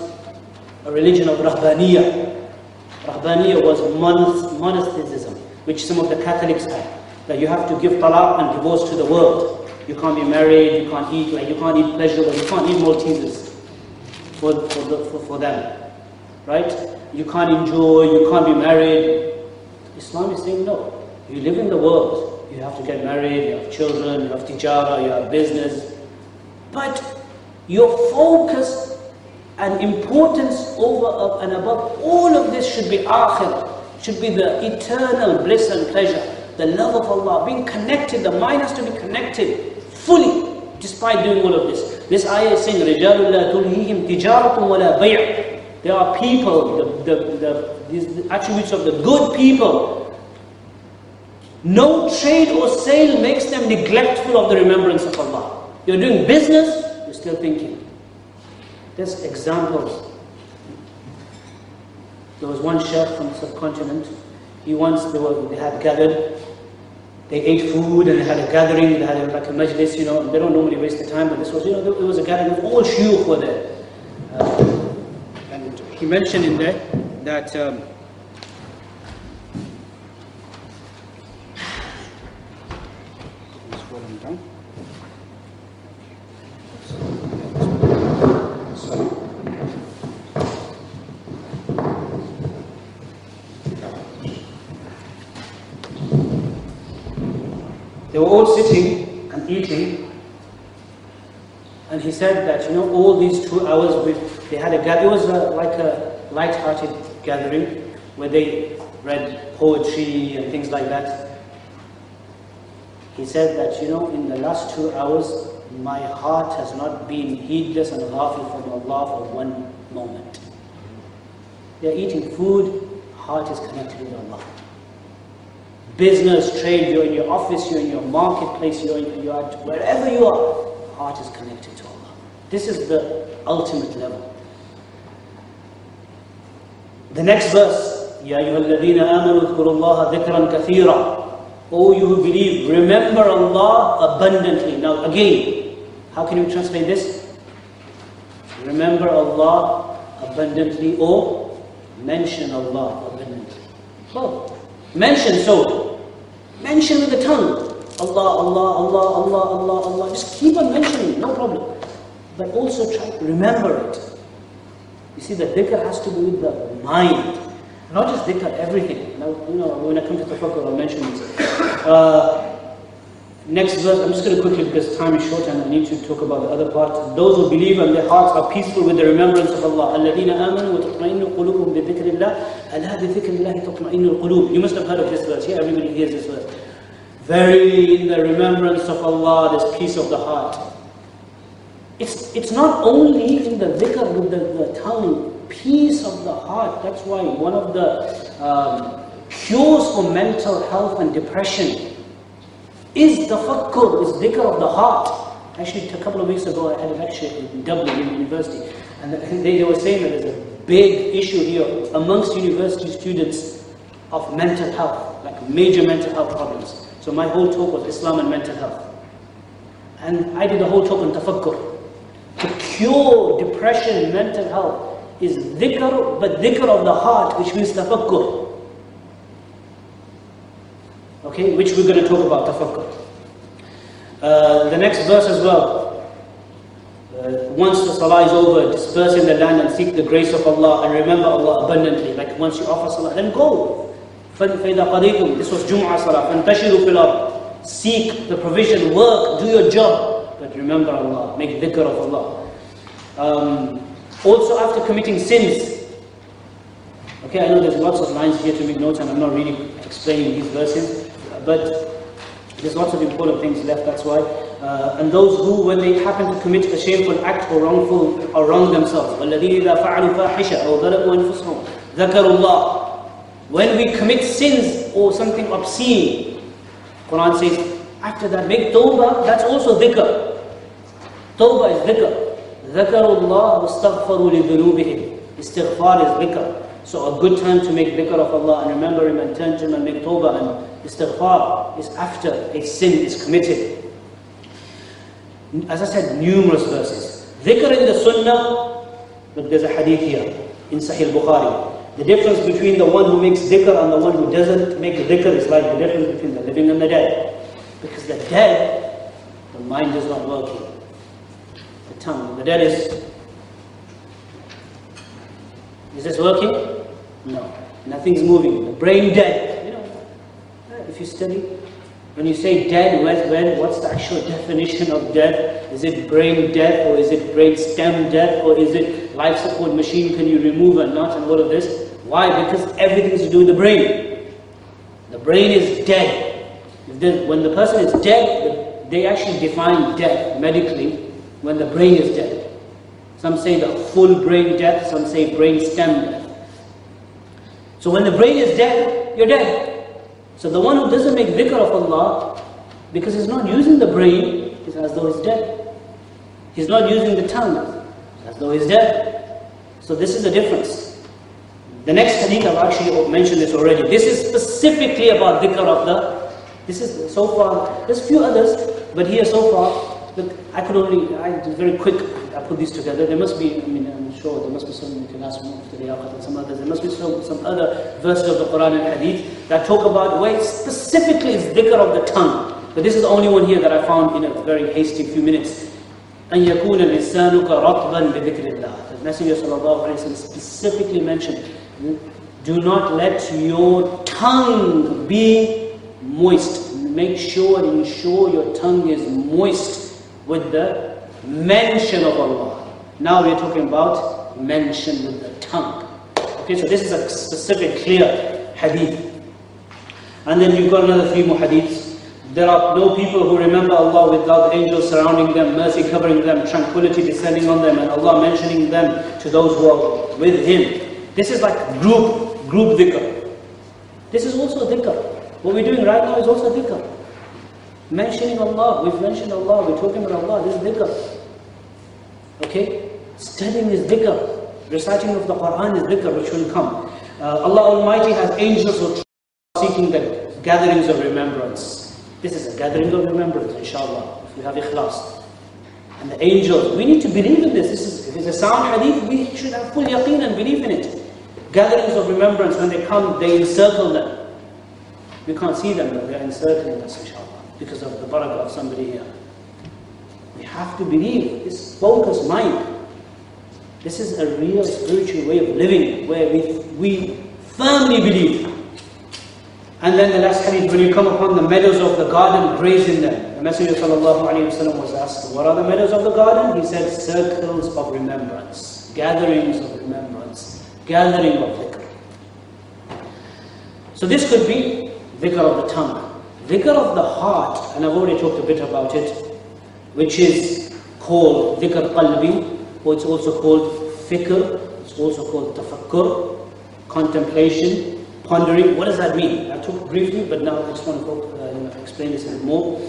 a religion of Rahbaniyah. Rahbaniyah was monasticism, which some of the Catholics had. That you have to give talaq and divorce to the world. You can't be married, you can't eat, like you can't eat pleasure, you can't eat Maltesers for, for, the, for, for them. Right? You can't enjoy, you can't be married. Islam is saying no. You live in the world. You have to get married, you have children, you have tijara, you have business. But your focus and importance over and above all of this should be akhir, should be the eternal bliss and pleasure, the love of Allah, being connected, the mind has to be connected fully despite doing all of this. This ayah is saying, رِجَالُ لَا تُلْهِهِمْ تِجَارَةٌ وَلَا بَيْعٌ There are people, the, the, the, these attributes of the good people. no trade or sale makes them neglectful of the remembrance of Allah. You're doing business, you're still thinking. There's examples. There was one sheikh from the subcontinent. He once they, were, they had gathered. They ate food and they had a gathering. They had like a majlis, you know. and They don't normally waste the time, but this was, you know, it was a gathering of all shuyukh were there. Uh, and he mentioned in there that. Um, down. They were all sitting and eating. And he said that, you know, all these two hours, with, they had a gathering. It was a, like a light-hearted gathering where they read poetry and things like that. He said that, you know, in the last two hours, my heart has not been heedless and ghafil from Allah for one moment. They're eating food, heart is connected with Allah Business, trade, you're in your office, you're in your marketplace, you're, in, you're at wherever you are, heart is connected to Allah. This is the ultimate level. The next verse, يا أيها الذين آمنوا اذكروا الله ذكرا كثيرا. O you who believe, remember Allah abundantly. Now again, how can you translate this? Remember Allah abundantly or mention Allah abundantly. Both. Mention so. Mention with the tongue. Allah, Allah, Allah, Allah, Allah, Allah. Just keep on mentioning, no problem. But also try to remember it. You see, the dhikr has to do with the mind. Not just dhikr, everything. Now, you know, when I come to tafakkur, I'll mention this. Uh, next verse, I'm just going to quickly, because time is short and I need to talk about the other part. Those who believe and their hearts are peaceful with the remembrance of Allah. الَّذِينَ آمَنُوا وَتَطْمَئِنُّ قُلُوبُهُم بِذِكْرِ اللَّهِ أَلَا بِذِكْرِ اللَّهِ تَطْمَئِنُّ الْقُلُوبُ You must have heard of this verse. Here, everybody hears this verse. Very in the remembrance of Allah, there's peace of the heart. It's, it's not only in the dhikr with the, the tongue, peace of the heart. That's why one of the um, cures for mental health and depression is the tafakkur, is dhikr of the heart. Actually, a couple of weeks ago, I had a lecture in Dublin University, and they, they were saying that there's a big issue here amongst university students of mental health, like major mental health problems. So my whole talk was Islam and mental health. And I did the whole talk on tafakkur. To cure depression, mental health, is dhikr, but dhikr of the heart, which means tafakkur Okay, which we're going to talk about, tafakkur. Uh, the next verse as well. Uh, once the salah is over, disperse in the land and seek the grace of Allah and remember Allah abundantly. Like once you offer salah, then go. فَإِذَا قَضِيتُمْ This was Jum'ah salah. فَانْتَشِرُوا فِي الْأَرْضِ Seek the provision, work, do your job. But remember Allah, make dhikr of Allah. Um, also after committing sins. Okay, I know there's lots of lines here to make notes and I'm not really explaining these verses. But there's lots of important things left, that's why. Uh, and those who, when they happen to commit a shameful act or wrongful, or wrong themselves. وَالَّذِينَ إِذَا فَعَلُوا فَاحِشَةً أَوْ ظَلَمُوا أَنفُسَهُمْ ذَكَرُوا اللَّهِ When we commit sins or something obscene, Quran says, after that make tawbah, that's also dhikr. Tawbah is dhikr. ذَكَرُوا اللَّهِ وَاسْتَغْفَرُوا لِذُنُوبِهِمْ Istighfar is dhikr. So a good time to make dhikr of Allah and remember Him and turn to Him and make tawbah and istighfar is after a sin is committed. As I said, numerous verses. Dhikr in the Sunnah, but there's a hadith here in Sahih Bukhari. The difference between the one who makes dhikr and the one who doesn't make dhikr is like the difference between the living and the dead. Because the dead, the mind is not working. The tongue, the dead is. Is this working? No. Nothing's moving. The brain dead. You know, if you study, when you say dead, when, when, what's the actual definition of death? Is it brain death or is it brain stem death or is it life support machine? Can you remove a nut and all of this? Why? Because everything's to do with the brain. The brain is dead. when the person is dead, they actually define death medically when the brain is dead. Some say the full brain death, some say brain stem death. So when the brain is dead, you're dead. So the one who doesn't make dhikr of Allah, because he's not using the brain, is as though he's dead. He's not using the tongue, as though he's dead. So this is the difference. The next hadith, I've actually mentioned this already. This is specifically about dhikr of the, this is so far, there's a few others, but here so far, look, I could only, I very quick, I put these together. There must be, I mean, there must be some, you can ask Mufti the and some others, there must be some, some other verses of the Quran and Hadith that talk about where specifically is dhikr of the tongue. But this is the only one here that I found in a very hasty few minutes. أن يكون لسانك ratban bi-dhikrillah. The Messenger sallallahu alayhi wa specifically mentioned, do not let your tongue be moist. Make sure ensure your tongue is moist with the mention of Allah. Now we're talking about mention with the tongue. Okay, so this is a specific, clear hadith. And then you've got another three more hadiths. There are no people who remember Allah without angels surrounding them, mercy covering them, tranquility descending on them, and Allah mentioning them to those who are with Him. This is like group, group dhikr. This is also dhikr. What we're doing right now is also dhikr. Mentioning Allah, we've mentioned Allah, we're talking about Allah, this is dhikr. Okay? Studying is dhikr. Reciting of the Quran is dhikr, which will come. Uh, Allah Almighty has angels who are seeking the gatherings of remembrance. This is a gathering of remembrance, inshallah, if we have ikhlas. And the angels, we need to believe in this. this is, if it's a sound hadith, we should have full yaqeen and believe in it. Gatherings of remembrance, when they come, they encircle them. We can't see them, but they're encircling us, inshallah, because of the barakah of somebody here. We have to believe this focused mind. This is a real spiritual way of living where we, we firmly believe. And then the last hadith, when you come upon the meadows of the garden, graze in them. The Messenger ﷺ was asked, What are the meadows of the garden? He said, Circles of remembrance, gatherings of remembrance, gathering of dhikr. So this could be dhikr of the tongue, dhikr of the heart, and I've already talked a bit about it, which is called dhikr qalbi, or it's also called fikr, it's also called tafakkur, contemplation, pondering. What does that mean? I talked briefly, but now I just want to uh, explain this a bit more.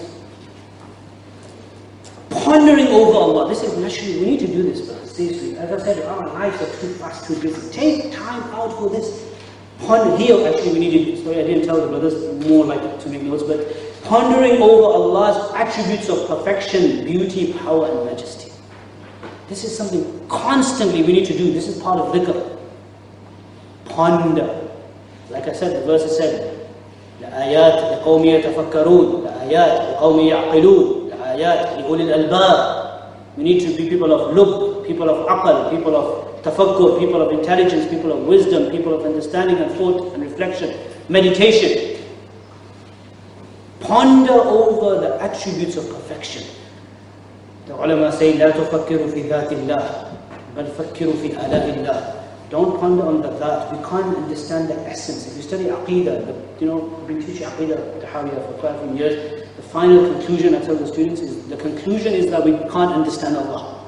Pondering over Allah. This is naturally, we need to do this, but seriously. As I said, our lives are too fast, too busy. Take time out for this. Ponder here, actually, we need to, sorry, I didn't tell the brothers, more like to make notes, but pondering over Allah's attributes of perfection, beauty, power, and majesty. This is something constantly we need to do. This is part of dhikr. Ponder. Like I said, the verse said, لآيات لقوم يتفكرون لآيات لقوم يعقلون لآيات لأولي الألباب We need to be people of lub, people of aql, people of tafakkur, people of intelligence, people of wisdom, people of understanding and thought and reflection, meditation. ponder over the attributes of perfection. The ulama say, لا تفكروا في ذات الله بل فكروا في آلاء الله. Don't ponder on the that. We can't understand the essence. If you study aqidah, the, you know, I've been teaching aqidah tahawiyah for quite a few years. The final conclusion I tell the students is the conclusion is dhat we can't understand Allah.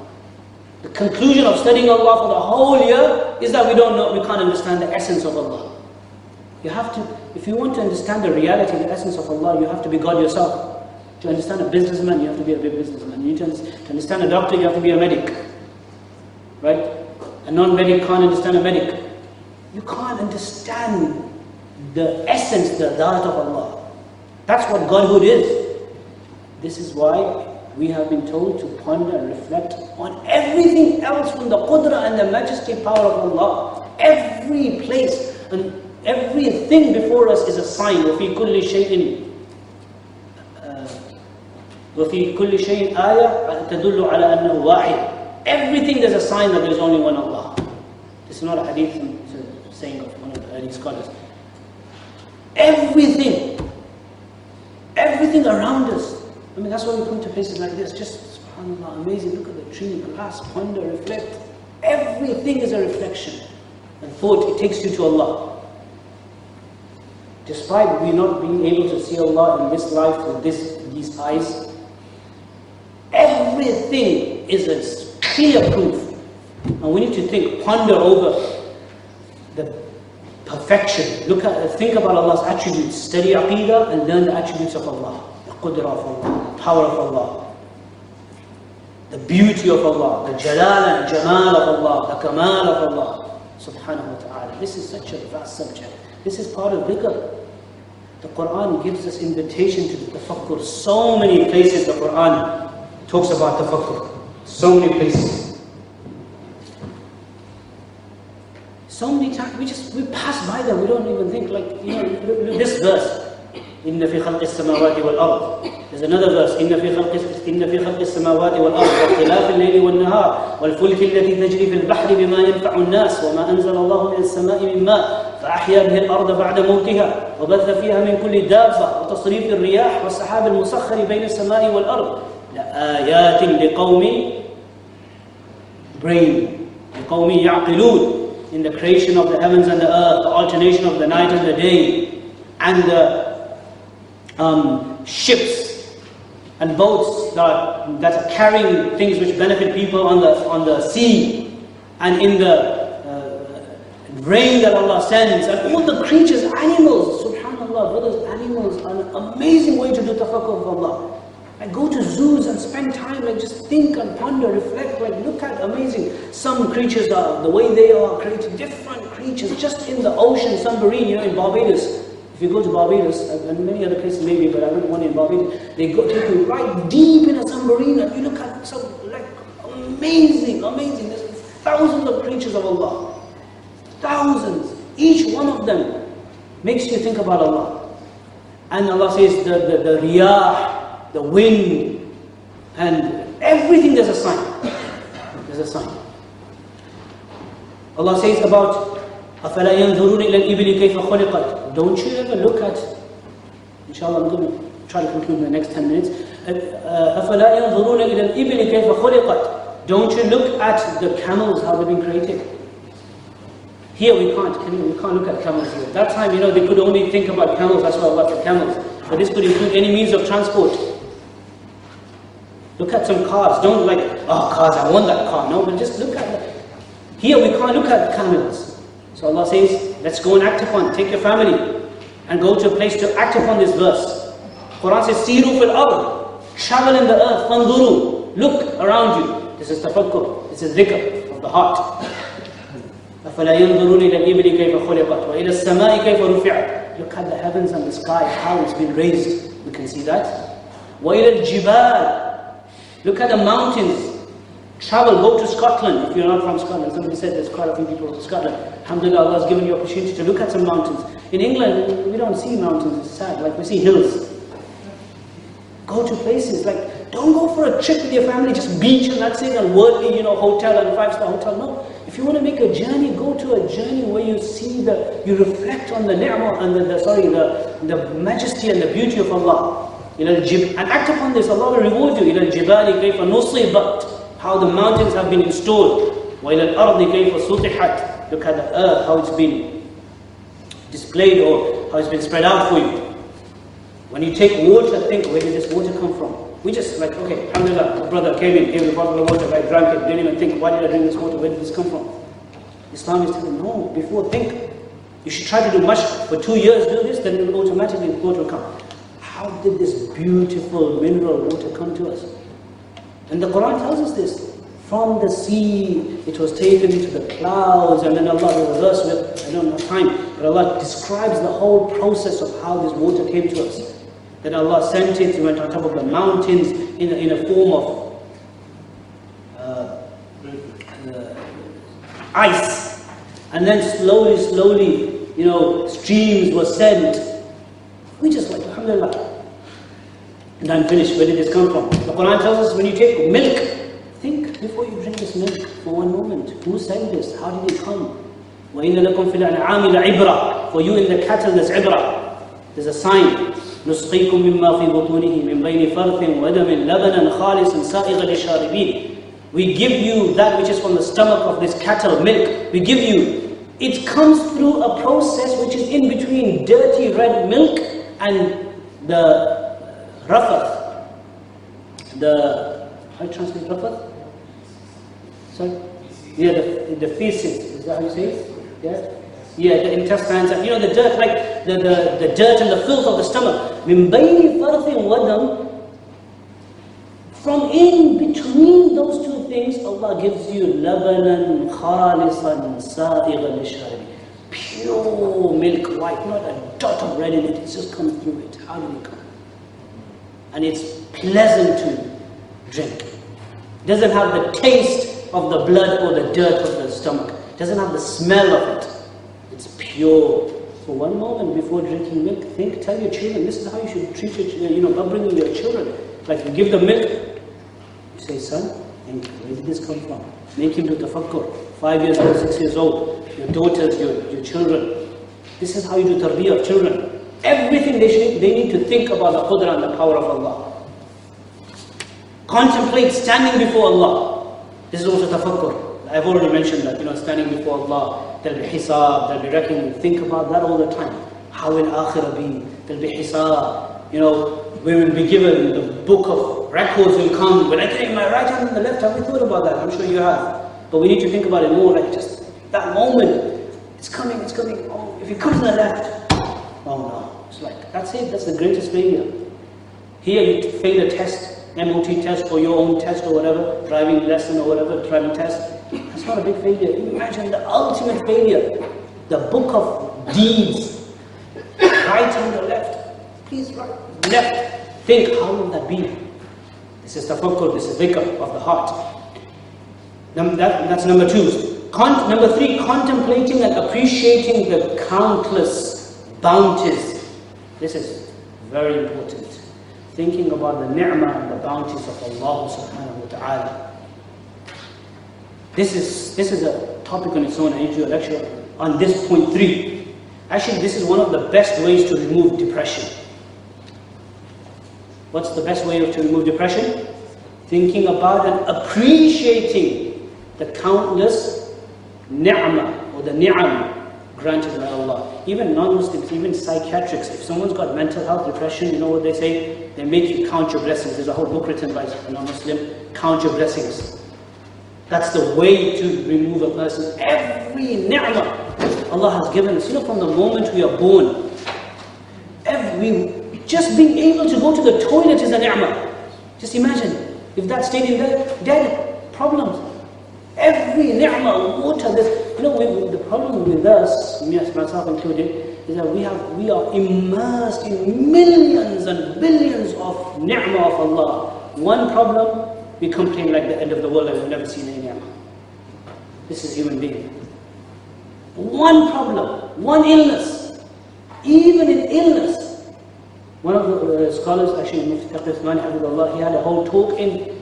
The conclusion of studying Allah for the whole year is that we don't know, we can't understand the essence of Allah. You have to, if you want to understand the reality, the essence of Allah, you have to be God yourself. To understand a businessman, you have to be a big businessman. You need to, understand a doctor, you have to be a medic. Right? A non-medic can't understand a medic. You can't understand the essence, the dhat of Allah. That's what Godhood is. This is why we have been told to ponder and reflect on everything else from the qudra and the majesty power of Allah. Every place and everything before us is a sign. وَفِي كُلِّ شَيْءٍ وفي كل شيء آية تدل على أنه واحد Everything there's a sign that there is only one Allah. This is not a hadith, it's a saying of one of the early scholars. Everything, everything around us. I mean, that's why we come to places like this. Just, subhanAllah, amazing. Look at the tree, glass, ponder, reflect. Everything is a reflection. And thought, it takes you to Allah. Despite we not being able to see Allah in this life with this, these eyes, everything is a clear proof. And we need to think, ponder over the perfection. Look at, think about Allah's attributes. Study aqidah and learn the attributes of Allah. The qudra of Allah, the power of Allah, the beauty of Allah, the jalal and jamal of Allah, the kamal of Allah. Subhanahu wa ta'ala. This is such a vast subject. This is part of dhikr. The Quran gives us invitation to the tafakkur. So many places the Quran talks about tafakkur. So many places. So many times we just we pass by them. We don't even think like you know this verse. إن في خلق السماوات والأرض. There's another verse. إن في خلق إن في خلق السماوات والأرض واختلاف الليل والنهار والفلك التي تجري في البحر بما ينفع الناس وما أنزل الله من السماء من ماء فأحيا به الأرض بعد موتها وبث فيها من كل دابة وتصريف الرياح والسحاب المسخر بين السماء والأرض لآيات لقوم brain لقوم يعقلون in the creation of the heavens and the earth, the alternation of the night and the day, and the um, ships and boats that are, that are carrying things which benefit people on the, on the sea and in the uh, rain that Allah sends and all the creatures, animals, subhanAllah, brothers, animals are an amazing way to do tafakkur of Allah. Like go to zoos and spend time, like just think and ponder, reflect, like look at amazing. Some creatures are, the way they are created, different creatures, just in the ocean, submarine, you know, in Barbados. If you go to Barbados, and many other places maybe, but I went one in Barbados, they go take you right deep in a submarine and you look at some, like, amazing, amazing. There's thousands of creatures of Allah. Thousands. Each one of them makes you think about Allah. And Allah says the, the, the riyah, the wind, and everything there's a sign. There's a sign. Allah says about أَفَلَا يَنْظُرُونَ إِلَى الْإِبِلِ كَيْفَ خُلِقَتْ Don't you ever look at, inshallah I'm going to try to conclude in the next 10 minutes. أَفَلَا يَنْظُرُونَ إِلَى الْإِبِلِ كَيْفَ خُلِقَتْ Don't you look at the camels, how they've been created? Here we can't, we can't look at camels here. That time, you know, they could only think about camels, that's why Allah said camels. But this could include any means of transport. Look at some cars. Don't like, oh, cars, I want that car. No, but just look at it. Here we can't look at camels. So Allah says, let's go and act upon. Take your family and go to a place to act upon this verse. Quran says, Siru fil ard. Travel in the earth. Fanduru. Look around you. This is tafakkur. This is dhikr of the heart. أفلا ينظرون إلى الإبل كيف خلقت وإلى السماء كيف رفعت Look at the heavens and the sky, how it's been raised. We can see that. وإلى الجبال Look at the mountains. Travel, go to Scotland if you're not from Scotland. Somebody said there's quite a few people from Scotland. Alhamdulillah, Allah has given you opportunity to look at some mountains. In England, we don't see mountains, it's sad, like we see hills. Go to places, like don't go for a trip with your family, just beach and that's it, and worldly, you know, hotel and five-star hotel. No. If you want to make a journey, go to a journey where you see the, you reflect on the ni'mah and the, the sorry, the, the majesty and the beauty of Allah. And act upon this, Allah will reward you. إِلَى الْجِبَالِ كَيْفَ نُصِبَتْ How the mountains have been installed. وَإِلَى الْأَرْضِ كَيْفَ سُطِحَتْ Look at the earth, how it's been displayed or how it's been spread out for you. When you take water, think, where did this water come from? We just like, okay, alhamdulillah, brother came in, gave me a bottle of water, I drank it, didn't even think, why did I drink this water, where did this come from? Islam is telling, no, before think. You should try to do much for two years, do this, then it will automatically water will come. How did this beautiful mineral water come to us? And the Quran tells us this. From the sea, it was taken into the clouds, and then Allah, the verse with, I don't have time, but Allah describes the whole process of how this water came to us That Allah sent it, it went on top of the mountains in a, in a form of uh, uh, ice. And then slowly, slowly, you know, streams were sent. We just like, alhamdulillah. And I'm finished. Where did this come from? The Quran tells us when you take milk, think before you drink this milk for one moment. Who sent this? How did it come? وَإِنَّ لَكُمْ فِي الْأَنْعَامِ لَعِبْرَةً For you in the cattle there's ibrah. There's a sign. نسقيكم مما في بطونه من بين فرث ودم لبنا خالصا سائغا للشاربين We give you that which is from the stomach of this cattle, milk. We give you. It comes through a process which is in between dirty red milk and the rafath. The, how do you translate rafath? Sorry? Yeah, the, the feces. Is that how you say it? Yeah? Yeah, the intestines, and you know, the dirt, like the, the, the dirt and the filth of the stomach. From in between those two things, Allah gives you labanan khalisan sa'iga. Pure milk white, not a dot of red in it, it's just comes through it. How do you come? And it's pleasant to drink. Doesn't have the taste of the blood or the dirt of the stomach. Doesn't have the smell of it. Pure. For one moment before drinking milk, think, tell your children, this is how you should treat your, you know, upbringing your children. Like you give them milk, you say, son, you. Where did this come from? Make him do tafakkur. Five years old, six years old, your daughters, your, your children. This is how you do tarbiyah of children. Everything they, should, they need to think about the qudra and the power of Allah. Contemplate standing before Allah. This is also tafakkur. I've already mentioned that, you know, standing before Allah, there'll be hisab, there'll be reckoning. Think about that all the time. How will akhirah be? There'll be hisab. you know, we will be given the book of records will come. Will I get in my right hand and the left? Have we thought about that? I'm sure you have. But we need to think about it more like just that moment. It's coming, it's coming. Oh, if you comes to the left, oh no. It's like, that's it, that's the greatest failure. Here you fail a test, MOT test or your own test or whatever, driving lesson or whatever, driving test. That's not a big failure. Imagine the ultimate failure. The book of deeds. Right and the left. Please right. Left. Think, how will that be? This is the tafakkur, this is dhikr of the heart. Num- that- that's number two. Con- number three, contemplating and appreciating the countless bounties. This is very important. Thinking about the ni'mah and the bounties of Allah subhanahu wa ta'ala. This is, this is a topic on its own. I need to do a lecture on this point three. Actually, this is one of the best ways to remove depression. What's the best way to remove depression? Thinking about and appreciating the countless ni'mah or the ni'am granted by Allah. Even non-Muslims, even psychiatrics, if someone's got mental health depression, you know what they say? They make you count your blessings. There's a whole book written by a non-Muslim, count your blessings. That's the way to remove a person. Every ni'mah Allah has given us, you know, from the moment we are born, every, just being able to go to the toilet is a ni'mah. Just imagine, if that stayed in there, dead, problems. Every ni'mah, water, this, you know, we, the problem with us, myself included, is that we have, we are immersed in millions and billions of ni'mah of Allah. One problem, we complain like the end of the world and we've never seen any ni'mah. This is human being. One problem, one illness, even in illness. One of the uh, scholars, actually, he had a whole talk in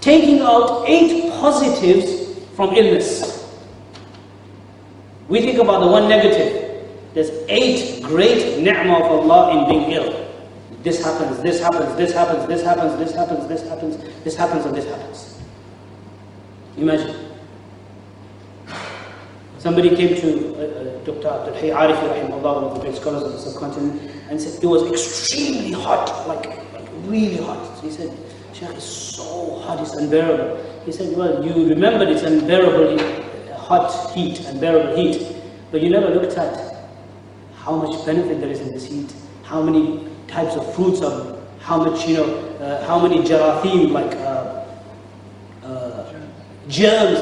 taking out eight positives from illness. We think about the one negative. There's eight great ni'mah of Allah in being ill. This happens, this happens, this happens, this happens, this happens, this happens, this happens, and this happens. Imagine. Somebody came to uh, uh, Dr. Abdul Hayy Arifi, one of the great scholars of the subcontinent, and said it was extremely hot, like, like really hot. So he said, Shaykh, it's so hot, it's unbearable. He said, well, you remembered it's unbearable uh, hot heat, unbearable heat, but you never looked at how much benefit there is in this heat, how many types of fruits are, how much, you know, uh, how many jarathim, like uh, uh, germs,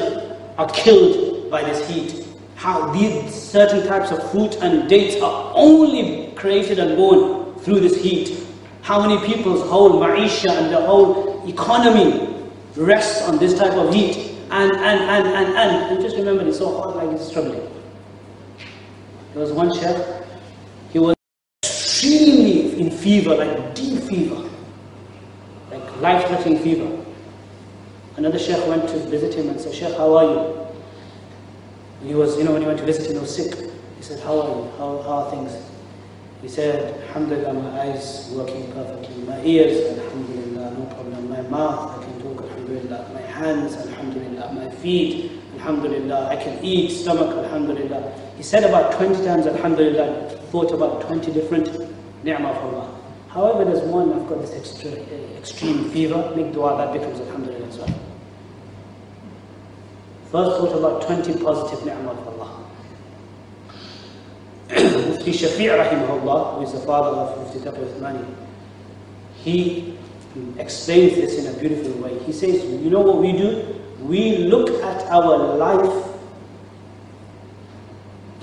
are killed by this heat. How these certain types of fruit and dates are only created and born through this heat. How many people's whole ma'isha and the whole economy rests on this type of heat. And, and, and, and, and, and just remember, it's so hot like it's struggling. There was one sheikh, he was extremely in fever, like deep fever, like life-threatening fever. Another sheikh went to visit him and said, Sheikh, how are you? He was, you know, when he went to visit him, he was sick. He said, how are you? How, how are things? He said, Alhamdulillah, my eyes working perfectly. My ears, Alhamdulillah, no problem. My mouth, I can talk, Alhamdulillah. My hands, Alhamdulillah. My feet, Alhamdulillah. I can eat, stomach, Alhamdulillah. He said about 20 times, Alhamdulillah, thought about 20 different ni'mah of Allah. However, there's one, I've got this extra, extreme fever, make dua, that becomes Alhamdulillah as well. First thought about 20 positive ni'mah of Allah. [clears throat] Mufti Shafi' rahimahullah, who is the father of Mufti Taqi Uthmani, he explains this in a beautiful way. He says, you know what we do? We look at our life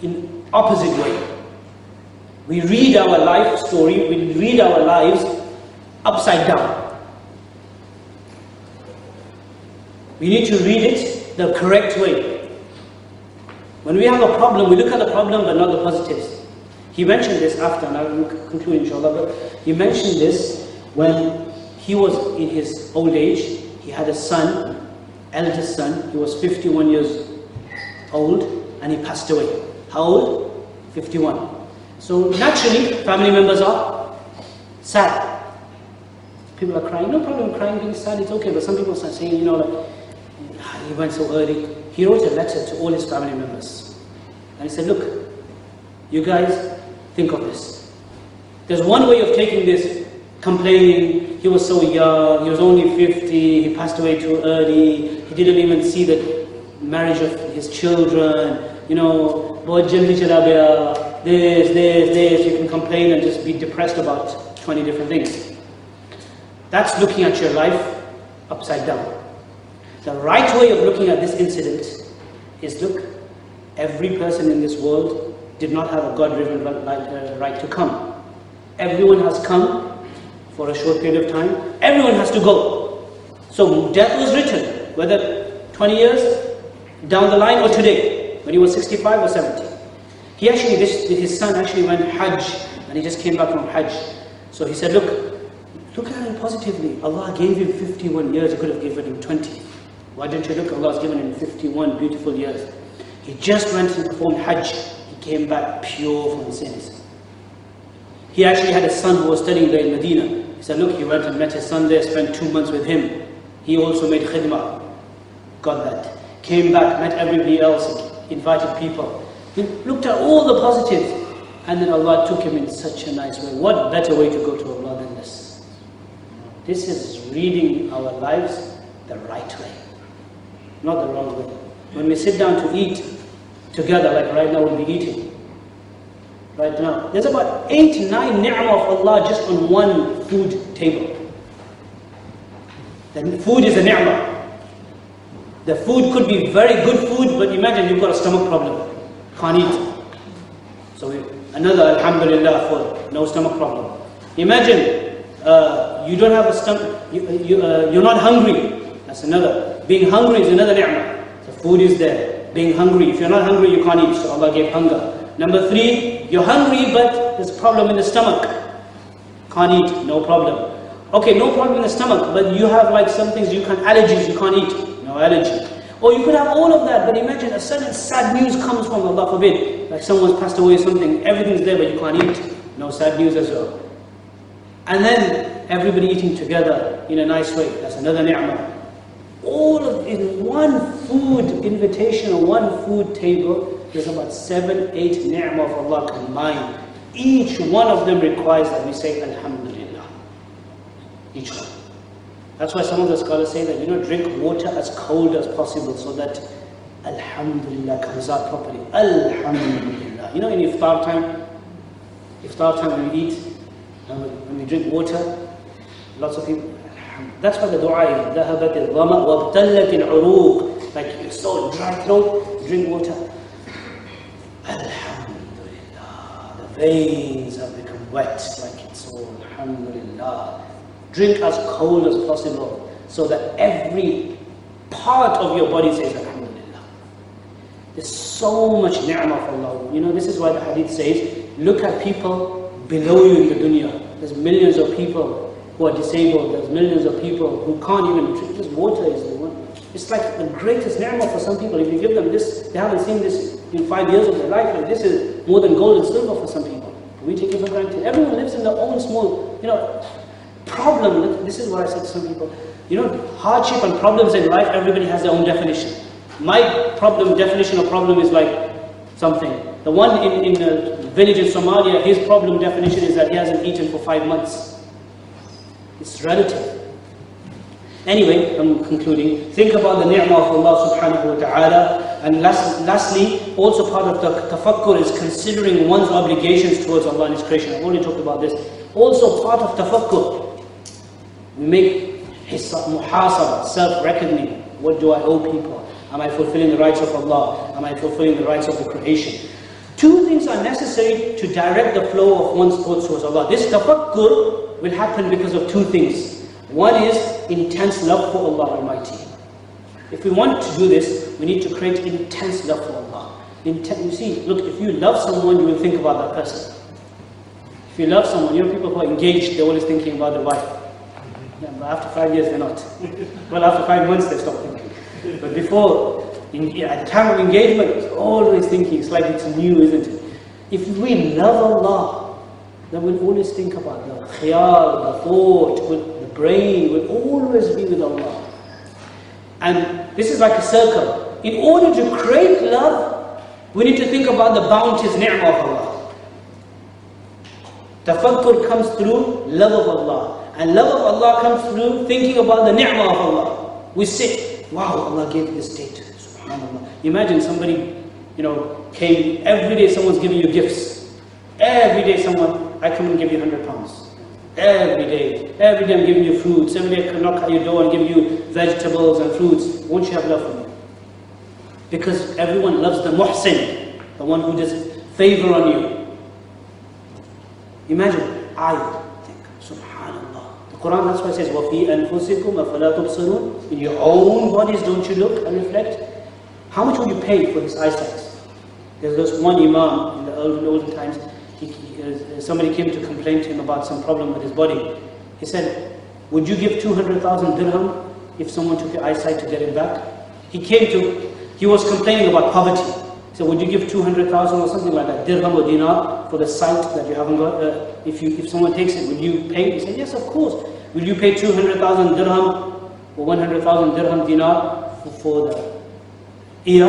in opposite way. We read our life story, we read our lives upside down. We need to read it the correct way. When we have a problem, we look at the problem but not the positives. He mentioned this after, and I will conclude inshallah, but he mentioned this when he was in his old age. He had a son, eldest son, he was 51 years old, and he passed away. How old? 51. So naturally, family members are sad. People are crying. No problem, crying, being sad, it's okay. But some people start saying, you know, like, "Ah, he went so early. He wrote a letter to all his family members. And he said, look, you guys think of this. There's one way of taking this complaining, he was so young, he was only 50, he passed away too early, he didn't even see the marriage of his children, you know, this, this, this, you can complain and just be depressed about 20 different things. That's looking at your life upside down. The right way of looking at this incident is look, every person in this world did not have a God-given uh, right to come. Everyone has come for a short period of time. Everyone has to go. So death was written, whether 20 years down the line or today, when he was 65 or 70. He actually, this, his son actually went Hajj, and he just came back from Hajj. So he said, look, look at him positively. Allah gave him 51 years, he could have given him 20. Why don't you look, Allah has given him 51 beautiful years. He just went and performed Hajj. He came back pure from sins. He actually had a son who was studying there in Medina. He said, look, he went and met his son there, spent two months with him. He also made khidmah. Got that. Came back, met everybody else, invited people. He looked at all the positives. And then Allah took him in such a nice way. What better way to go to Allah than this? This is reading our lives the right way, not the wrong way. When we sit down to eat together, like right now we'll be eating, right now, there's about eight, nine ni'mah of Allah just on one food table. The food is a ni'mah. The food could be very good food, but imagine you've got a stomach problem. Can't eat. So another alhamdulillah for no stomach problem. Imagine uh, you don't have a stomach, you, you, uh, you're not hungry. That's another. Being hungry is another ni'mah. So food is there. Being hungry. If you're not hungry, you can't eat. So Allah gave hunger. Number three, you're hungry, but there's a problem in the stomach. Can't eat, no problem. Okay, no problem in the stomach, but you have like some things you can't, allergies, you can't eat. No allergy. Or you could have all of that, but imagine a sudden sad news comes from Allah forbid. Like someone's passed away something, everything's there, but you can't eat. No sad news as well. And then everybody eating together in a nice way. That's another ni'mah. All of in one food invitation or one food table, there's about seven, eight ni'mah of Allah combined. Each one of them requires that we say Alhamdulillah. Each one. That's why some of the scholars say that you know drink water as cold as possible so that Alhamdulillah comes out properly. Alhamdulillah. You know in iftar time, iftar time when we eat, and when we drink water, lots of people, that's why the dua is ذهبت الظمأ وابتلت العروق like you're so dry throat, drink water. Alhamdulillah. The veins have become wet like it's all Alhamdulillah. Drink as cold as possible so that every part of your body says Alhamdulillah. There's so much ni'mah of Allah. You know, this is why the hadith says, look at people below you in the dunya. There's millions of people who are disabled, there's millions of people who can't even drink, just water is the one. It's like the greatest ni'mah for some people. If you give them this, they haven't seen this in five years of their life, like this is more than gold and silver for some people. We take it for granted. Everyone lives in their own small, you know, problem. with, This is what I said to some people. You know, hardship and problems in life, everybody has their own definition. My problem, definition of problem is like something. The one in, in a village in Somalia, his problem definition is that he hasn't eaten for five months. It's relative. Anyway, I'm concluding. Think about the ni'mah of Allah subhanahu wa ta'ala. And last, lastly, also part of the tafakkur is considering one's obligations towards Allah and His creation. I've already talked about this. Also part of tafakkur, make muhasabah, self-reckoning. What do I owe people? Am I fulfilling the rights of Allah? Am I fulfilling the rights of the creation? Two things are necessary to direct the flow of one's thoughts towards Allah. This tafakkur will happen because of two things. One is intense love for Allah Almighty. If we want to do this, we need to create intense love for Allah. Inten you see, look, if you love someone, you will think about that person. If you love someone, you know people who are engaged, they're always thinking about the wife. Yeah, after five years, they're not. [laughs] well, after five months, they stop thinking. But before, in, at the time of engagement, it's always thinking, it's like it's new, isn't it? If we love Allah, then we'll always think about the khayal, the thought, with the brain, will always be with Allah. And this is like a circle. In order to create love, we need to think about the bounties, ni'mah of Allah. Tafakkur comes through love of Allah. And love of Allah comes through thinking about the ni'mah of Allah. We sit, wow, Allah gave this date. Subhanallah. Imagine somebody, you know, came, every day someone's giving you gifts. Every day someone, I come and give you 100 pounds. Every day. Every day I'm giving you fruits. Every day I knock at your door and give you vegetables and fruits. Won't you have love for me? Because everyone loves the muhsin, the one who does favor on you. Imagine, I Quran, that's why it says, وَفِي أَنفُسِكُمْ أَفَلَا تُبْصِرُونَ In your own bodies, don't you look and reflect? How much would you pay for this eyesight? There's this one imam in the old, olden times, he, he, uh, somebody came to complain to him about some problem with his body. He said, would you give 200,000 dirham if someone took your eyesight to get it back? He came to, he was complaining about poverty. So would you give 200,000 or something like that, dirham or dinar, for the sight that you haven't got? Uh, if, you, if someone takes it, would you pay? He said, yes, of course. Will you pay 200,000 dirham or 100,000 dirham dinar for, for the ear?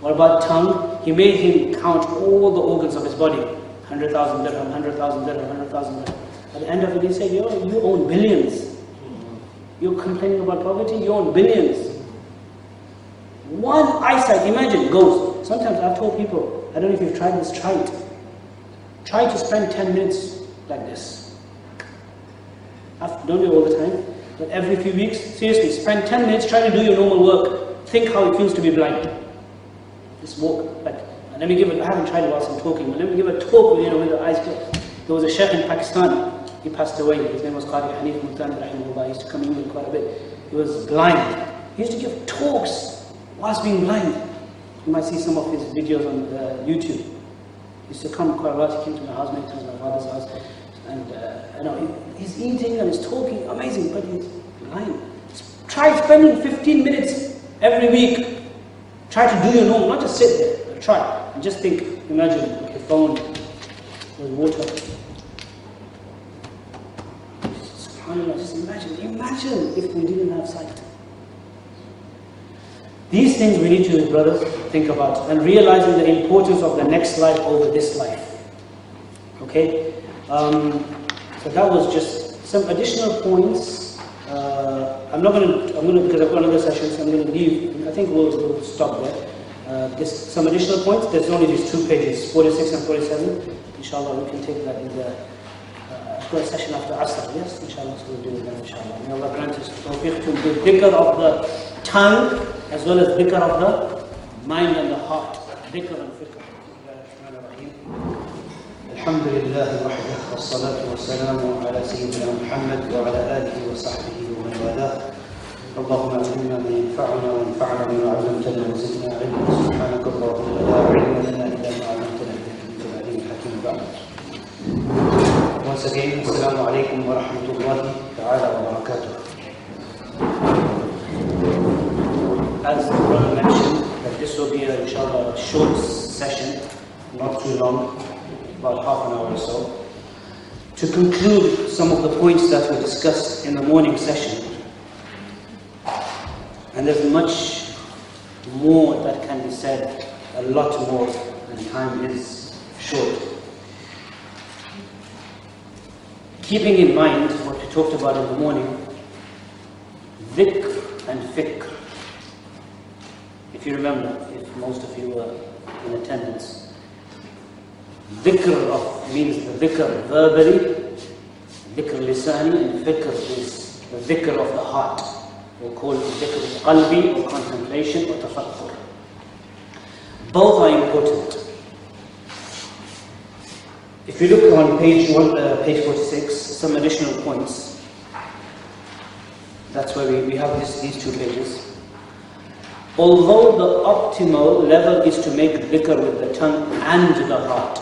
What about tongue? He made him count all the organs of his body. 100,000 dirham, 100,000 dirham, 100,000 dirham. At the end of it, he said, you, know, you own billions. You're complaining about poverty, you own billions. One eyesight, imagine, goes. Sometimes I've told people, I don't know if you've tried this, try it. Try to spend 10 minutes like this. I don't do it all the time, but every few weeks, seriously, spend 10 minutes trying to do your normal work. Think how it feels to be blind. Just walk, like, let me give it, I haven't tried it whilst I'm talking, but let me give a talk, you know, with the eyes closed. There was a sheikh in Pakistan, he passed away, his name was Qadi Hanif Multan, rahimahullah, he used to come in quite a bit. He was blind. He used to give talks whilst being blind. You might see some of his videos on uh, YouTube. He used to come quite a lot. He came to my house many times, my father's house, and uh, you know he, he's eating and he's talking, amazing, but he's blind. Try spending 15 minutes every week. Try to do your normal, not just sit there. Try and just think. Imagine okay, phone, there's water. Subhanallah, just imagine. Imagine if we didn't have sight. These things we need to, brothers, think about and realizing the importance of the next life over this life. Okay? Um, so that was just some additional points. Uh, I'm not going to, I'm going to, because I've got another session, so I'm going to leave. I think we'll, we'll stop there. Uh, just some additional points. There's only these two pages, 46 and 47. Inshallah, we can take that in the uh, session after Asr. Yes, inshallah, so we'll do then, inshallah. May Allah grant us tawfiq to the dhikr of the tongue as well as dhikr of the mind and the heart. Dhikr and fikr. الحمد لله وحده والصلاة والسلام على سيدنا محمد وعلى آله وصحبه ومن والاه اللهم علمنا ما ينفعنا وانفعنا بما علمتنا وزدنا علما سبحانك اللهم لا علم لنا إلا ما علمتنا إنك أنت العليم الحكيم بعد Once again, السلام عليكم ورحمة الله تعالى وبركاته. As the mentioned, that this will be, uh, a, inshallah, short session, not too long, about half an hour or so. To conclude some of the points that were discussed in the morning session, and there's much more that can be said, a lot more, and time is short. Keeping in mind what we talked about in the morning, dhikr and fikr. If you remember, if most of you were in attendance, dhikr of means the dhikr verbally, dhikr lisani, and fikr is the dhikr of the heart. We'll call it dhikr qalbi or contemplation or tafakkur. Both are important. If you look on page one, uh, page 46, some additional points. That's where we, we have this, these two pages. Although the optimal level is to make dhikr with the tongue and the heart,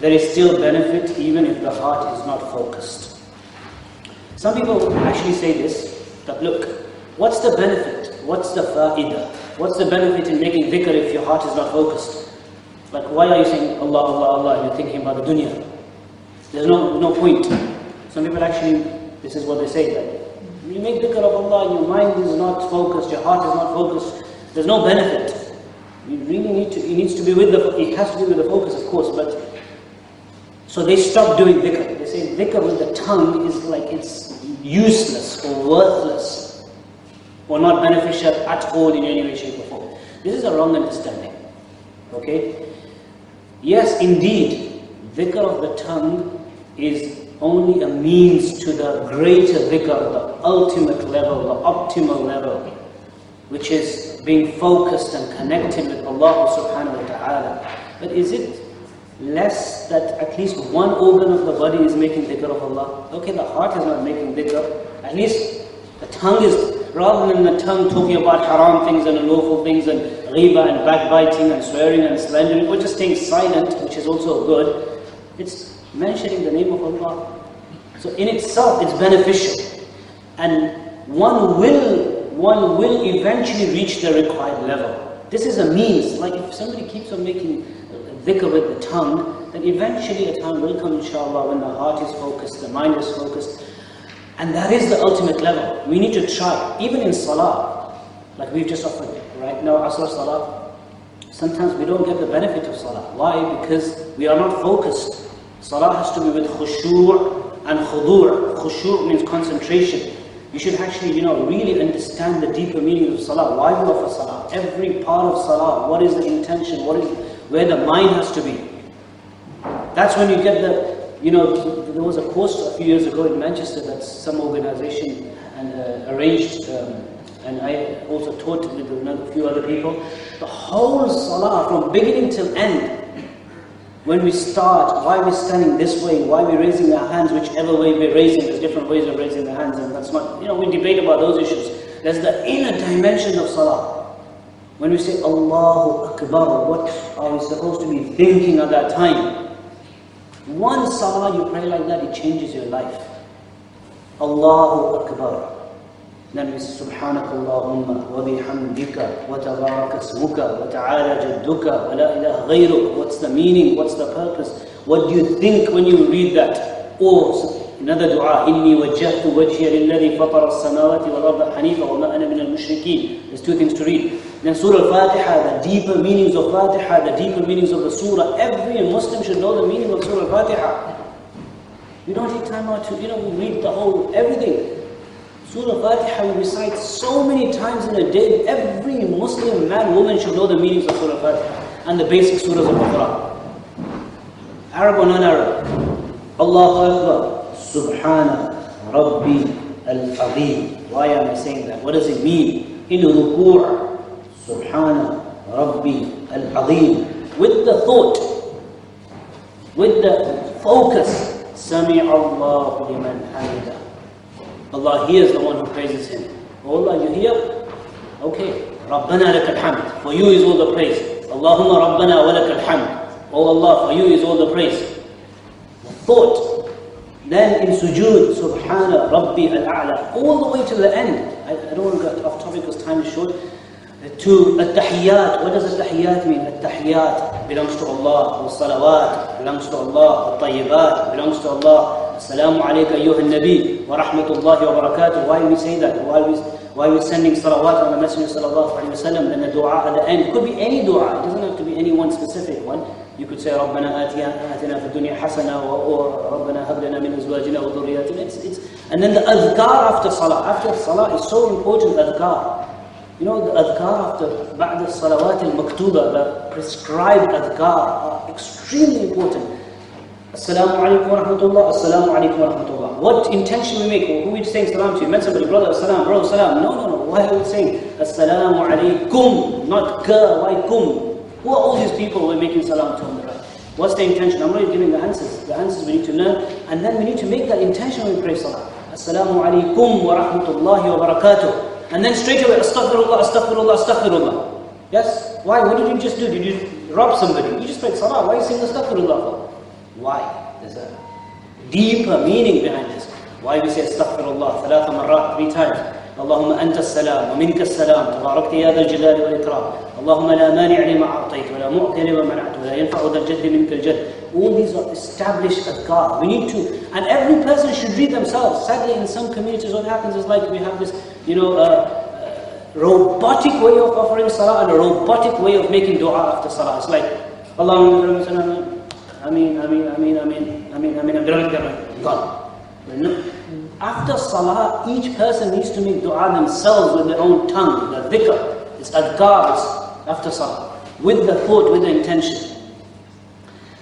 there is still benefit even if the heart is not focused. Some people actually say this, that look, what's the benefit? What's the fa'idah? What's the benefit in making dhikr if your heart is not focused? Like, why are you saying Allah, Allah, Allah, and you're thinking about the dunya? There's no, no point. Some people actually, this is what they say, that you make dhikr of Allah, your mind is not focused, your heart is not focused, there's no benefit. You really need to, it needs to be with the, it has to be with the focus, of course, but So they stop doing dhikr. They say dhikr with the tongue is like it's useless or worthless or not beneficial at all in any way, shape, or form. This is a wrong understanding. Okay? Yes, indeed, dhikr of the tongue is only a means to the greater dhikr, the ultimate level, the optimal level, which is being focused and connected with Allah subhanahu wa ta'ala. But is it less that at least one organ of the body is making dhikr of Allah? Okay, the heart is not making dhikr. At least the tongue is, rather than the tongue talking about haram things and unlawful things and riba and backbiting and swearing and slandering, or just staying silent, which is also good, it's mentioning the name of Allah. So in itself, it's beneficial. And one will, one will eventually reach the required level. This is a means, like if somebody keeps on making dhikr with the tongue, then eventually a time will come, inshallah, when the heart is focused, the mind is focused. And that is the ultimate level. We need to try, even in salah, like we've just offered right now, asr salah. Sometimes we don't get the benefit of salah. Why? Because we are not focused. Salah has to be with khushu' and khudu'. Khushu' means concentration. You should actually, you know, really understand the deeper meaning of salah. Why do we offer salah? Every part of salah. What is the intention? What is where the mind has to be? That's when you get the, you know, there was a course a few years ago in Manchester that some organization and, uh, arranged, um, and I also taught with a few other people. The whole salah from beginning till end when we start, why are we're standing this way, why are we're raising our hands, whichever way we're raising, there's different ways of raising the hands, and that's not, you know, we debate about those issues. There's the inner dimension of salah. When we say Allahu Akbar, what are we supposed to be thinking at that time? One salah you pray like that, it changes your life. Allahu Akbar. Then we اللَّهُمَّ وَبِحَمْدِكَ bihamdika wa tabarak asmuka wa ta'ala jadduka wa. What's the meaning? What's the purpose? What do you think when you read that? Oh, another dua. Inni wajjahtu wajhiya lilladhi fatara as-samawati wal arda hanifa wa ma ana min al-mushrikeen. There's two things to read. Then Surah Al-Fatiha, the deeper meanings of Fatiha, the deeper meanings of the Surah. Every Muslim should know the meaning of Surah Al-Fatiha. You don't take time out to, you know, read the whole, everything. Surah Fatiha we recite so many times in a day. Every Muslim man, woman should know the meanings of Surah Fatiha and the basic surahs of the Quran. Arab or non-Arab. Allahu Akbar. Subhana Rabbi al-Azim. Why am I saying that? What does it mean? In ruku' Subhana Rabbi al-Azim. With the thought, with the focus. Sami Allahu liman hamida. Allah hears the one who praises Him. Oh Allah, you hear? Okay. Rabbana lakal hamd. For you is all the praise. Allahumma Rabbana wa lakal hamd. Oh Allah, for you is all the praise. The thought. Then in sujood, Subhana Rabbi al-A'la. All the way to the end. I, I don't want to get off topic because time is short. Uh, to at-tahiyyat. What does at-tahiyyat mean? At-tahiyyat belongs to Allah. Al-salawat belongs to Allah. Al-tayyibat belongs to Allah. Alayka ayyuha nabi wa rahmatullahi wa barakatuh. Why we say that? Why we why we sending salawat on the Messenger sallallahu alayhi wa sallam and the dua at the end? Could be any dua. It doesn't have to be any one specific one. You could say ربنا آتنا في الدنيا حسنة or ربنا هب لنا من أزواجنا وذرياتنا. It's, it's, and then the adhkar after salah. After salah is so important. Adhkar. You know the adhkar after بعد الصلوات المكتوبة, the prescribed adhkar are extremely important. Assalamu alaikum wa rahmatullah, assalamu alaikum wa rahmatullah. What intention we make? Who are we saying salam to? You met somebody, brother, assalam, bro, salam. No, no, no. Why are we saying assalamu alaikum, not ka, why kum? Who are all these people we're making salam to? What's the intention? I'm not giving the answers. The answers we need to learn, and then we need to make that intention when we pray salah. Assalamu alaikum wa rahmatullahi wa barakatuh. And then straight away, astaghfirullah, astaghfirullah, astaghfirullah. Yes? Why? What did you just do? Did you rob somebody? You just prayed salah. Why are you saying astaghfirullah for? Why? There's a deeper meaning behind this. Why we say astaghfirullah ثلاث مرات three times. اللهم أنت السلام ومنك السلام تباركت يا ذا الجلال والإكرام اللهم لا مانع لما أعطيت ولا معطي لما منعت ولا ينفع ذا الجد منك الجد All these are established adhkar. We need to, and every person should read themselves. Sadly, in some communities, what happens is like we have this, you know, uh, uh, robotic way of offering salah and a robotic way of making dua after salah. It's like, Allahumma I mean, I mean, I mean, I mean. I mean, I mean, I'm done, done, gone. But after salah, each person needs to make dua themselves with their own tongue, the dhikr, it's adhkar, it's after salah, with the thought, with the intention.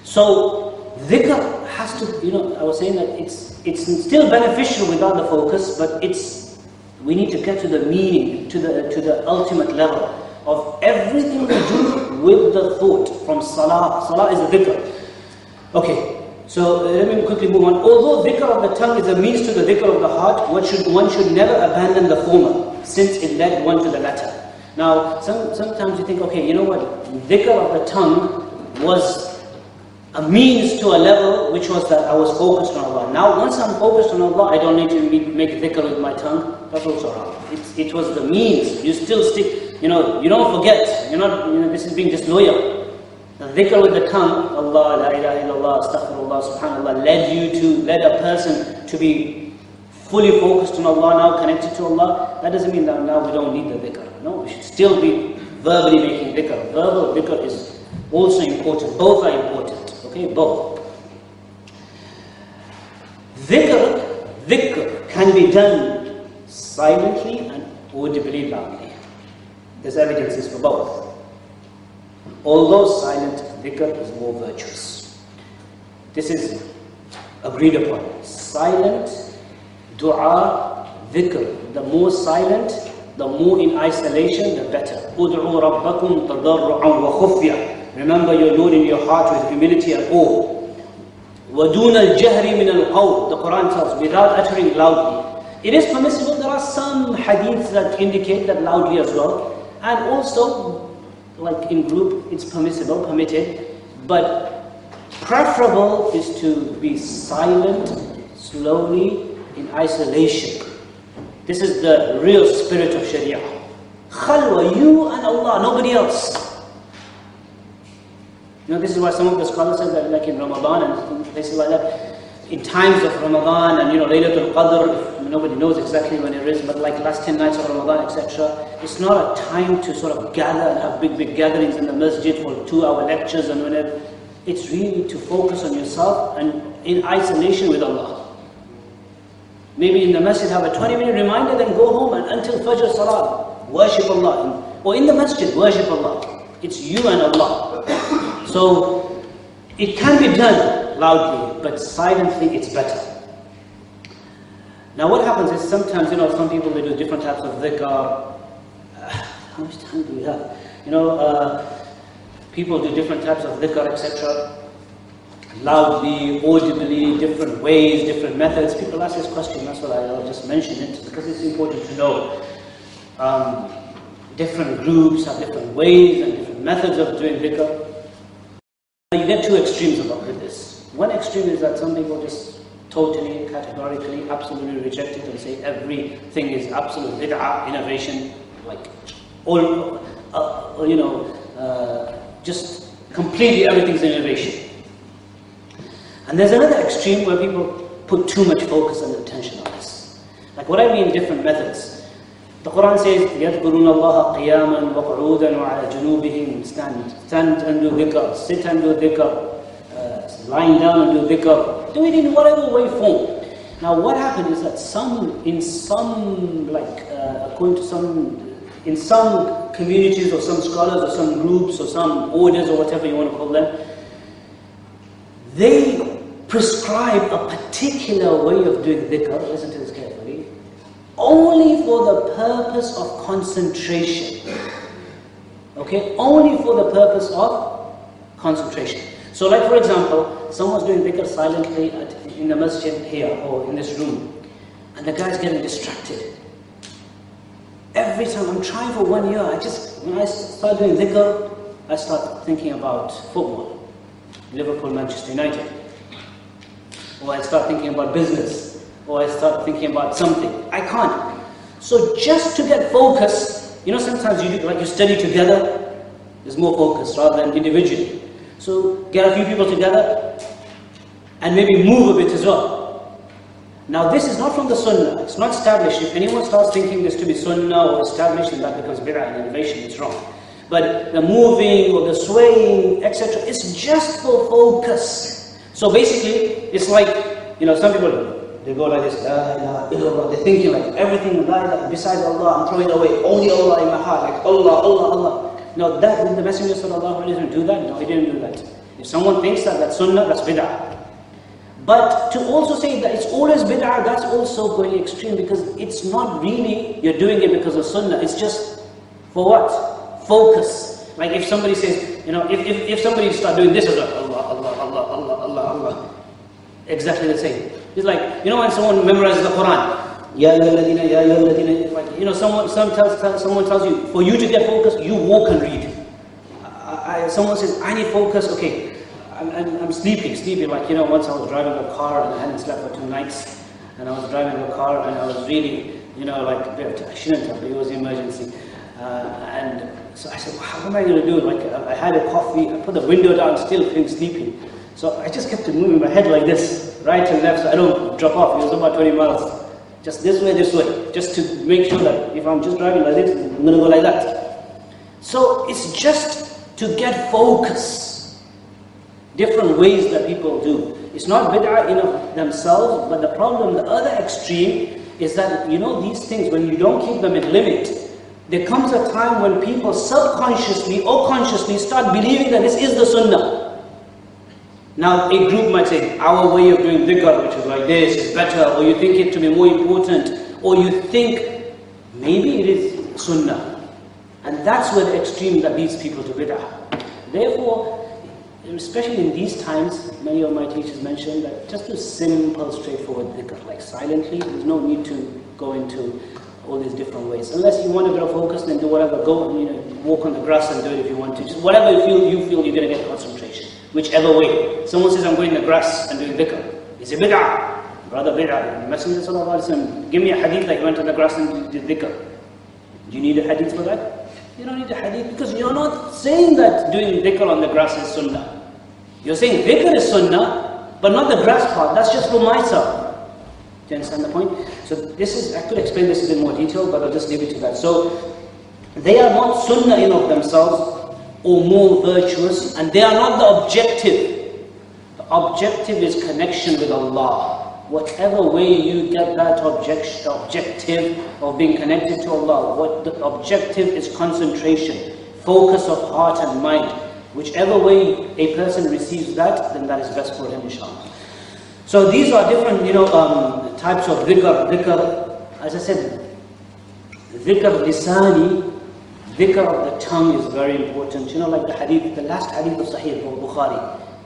So, dhikr has to, you know, I was saying that it's, it's still beneficial without the focus, but it's, we need to get to the meaning, to the, to the ultimate level of everything we do with the thought from salah. Salah is a dhikr. Okay, so uh, let me quickly move on. Although dhikr of the tongue is a means to the dhikr of the heart, one should, one should never abandon the former, since it led one to the latter. Now, some, sometimes you think, okay, you know what? Dhikr of the tongue was a means to a level which was that I was focused on Allah. Now, once I'm focused on Allah, I don't need to make, dhikr with my tongue. That's also wrong. It, it was the means. You still stick, you know, you don't forget. You're not, you know, this is being disloyal. The dhikr with the tongue, Allah, la ilaha illallah, astaghfirullah, subhanallah, led you to, led a person to be fully focused on Allah now, connected to Allah. That doesn't mean that now we don't need the dhikr. No, we should still be verbally making dhikr. Verbal dhikr is also important. Both are important. Okay, both. Dhikr, dhikr can be done silently and audibly loudly. There's evidences for both Although silent dhikr is more virtuous. This is agreed upon. Silent dua dhikr. The more silent, the more in isolation, the better. Ud'u rabbakum tadarru'an wa khufya. Remember your Lord in your heart with humility and awe. وَدُونَ الْجَهْرِ مِنَ الْقَوْلِ The Quran tells, without uttering loudly. It is permissible, there are some hadiths that indicate that loudly as well. And also, like in group, it's permissible, permitted. But preferable is to be silent, slowly, in isolation. This is the real spirit of Sharia. Khalwa, you and Allah, nobody else. You know, this is why some of the scholars say that like in Ramadan and places like that, in times of Ramadan and you know Laylatul Qadr, nobody knows exactly when it is, but like last 10 nights of Ramadan, etc. It's not a time to sort of gather and have big, big gatherings in the masjid for two hour lectures and whatever. It's really to focus on yourself and in isolation with Allah. Maybe in the masjid have a 20 minute reminder, then go home and until Fajr Salah, worship Allah. Or in the masjid, worship Allah. It's you and Allah. So it can be done loudly, but silently it's better. Now what happens is sometimes, you know, some people they do different types of dhikr. Uh, [sighs] how much time do we have? You know, uh, people do different types of dhikr, etc. Loudly, audibly, different ways, different methods. People ask this question, that's why I'll just mention it, because it's important to know. Um, different groups have different ways and different methods of doing dhikr. You get two extremes about this. One extreme is that some people just totally, categorically, absolutely reject it and say everything is absolute bid'ah, innovation, like all, uh, you know, uh, just completely everything's innovation. And there's another extreme where people put too much focus and attention on this. Like what I mean, different methods. The Quran says, يَذْكُرُونَ اللَّهَ قِيَامًا وَقُعُودًا وَعَلَى جُنُوبِهِمْ Stand, stand and do dhikr, sit and do dhikr, uh, lying down and do dhikr. Do it in whatever way form. Now what happened is that some, in some, like, uh, according to some, in some communities or some scholars or some groups or some orders or whatever you want to call them, they prescribe a particular way of doing dhikr, listen to this carefully, only for the purpose of concentration. Okay, only for the purpose of concentration. So like for example, someone's doing dhikr silently at, in the masjid here or in this room, and the guy's getting distracted. Every time I'm trying for one year, I just, when I start doing dhikr, I start thinking about football. Liverpool, Manchester United. Or I start thinking about business. Or I start thinking about something. I can't. So just to get focus, you know, sometimes you do, like you study together, there's more focus rather than individually. So get a few people together and maybe move a bit as well. Now this is not from the sunnah, it's not established. If anyone starts thinking this to be sunnah or established, then that becomes bid'ah and innovation, it's wrong. But the moving or the swaying, etc., is just for focus. So basically, it's like, you know, some people, they go like this, La ilaha illallah, they're thinking like everything la ilaha, besides Allah, I'm throwing away, only Allah in my heart, like Allah, Allah, Allah. No, that, did the Messenger sallam do that? No, he didn't do that. If someone thinks that that's sunnah, that's bid'ah. But to also say that it's always bid'ah, that's also going extreme because it's not really you're doing it because of sunnah. It's just for what? Focus. Like if somebody says, you know, if, if, if somebody start doing this, Allah, Allah, Allah, Allah, Allah, Allah, exactly the same. It's like, you know when someone memorizes the Quran, You know, someone, some tells, someone tells you, for you to get focused, you walk and read. I, I, someone says, I need focus, okay, I'm, I'm, I'm sleeping, sleeping. Like, you know, once I was driving a car and I hadn't slept for two nights, and I was driving a car and I was really, you know, like, I shouldn't have, but it was an emergency. Uh, and so I said, well, how am I going to do? Like, I had a coffee, I put the window down, still feeling sleepy. So I just kept moving my head like this, right and left, so I don't drop off. It was about 20 miles. Just this way, this way, just to make sure that if I'm just driving like this, I'm to go like that. So it's just to get focus. Different ways that people do. It's not bid'ah in of themselves, but the problem, the other extreme, is that you know these things, when you don't keep them in limit, there comes a time when people subconsciously or consciously start believing that this is the sunnah. Now, a group might say, our way of doing dhikr, which is like this, is better, or you think it to be more important, or you think maybe it is sunnah. And that's where the extreme that leads people to bid'ah. Therefore, especially in these times, many of my teachers mentioned that just do simple, straightforward dhikr, like silently, there's no need to go into all these different ways. Unless you want a bit of focus, then do whatever. Go, you know, walk on the grass and do it if you want to. Just whatever you feel, you feel you're going to get concentration. Whichever way. Someone says, I'm going in the grass and doing dhikr. Is it bid'ah? Brother, bid'ah. The Messenger sallam, give me a hadith that you went on the grass and did dhikr. Do you need a hadith for that? You don't need a hadith because you're not saying that doing dhikr on the grass is sunnah. You're saying dhikr is sunnah, but not the grass part. That's just for myself. Do you understand the point? So this is, I could explain this in more detail, but I'll just leave it to that. So they are not sunnah in of themselves or more virtuous, and they are not the objective. The objective is connection with Allah. Whatever way you get that object, objective of being connected to Allah, what the objective is concentration, focus of heart and mind. Whichever way a person receives that, then that is best for him, inshallah. So these are different, you know, um, types of dhikr. Dhikr, as I said, dhikr lisani, dhikr of the tongue is very important. You know, like the hadith, the last hadith of Sahih of Bukhari.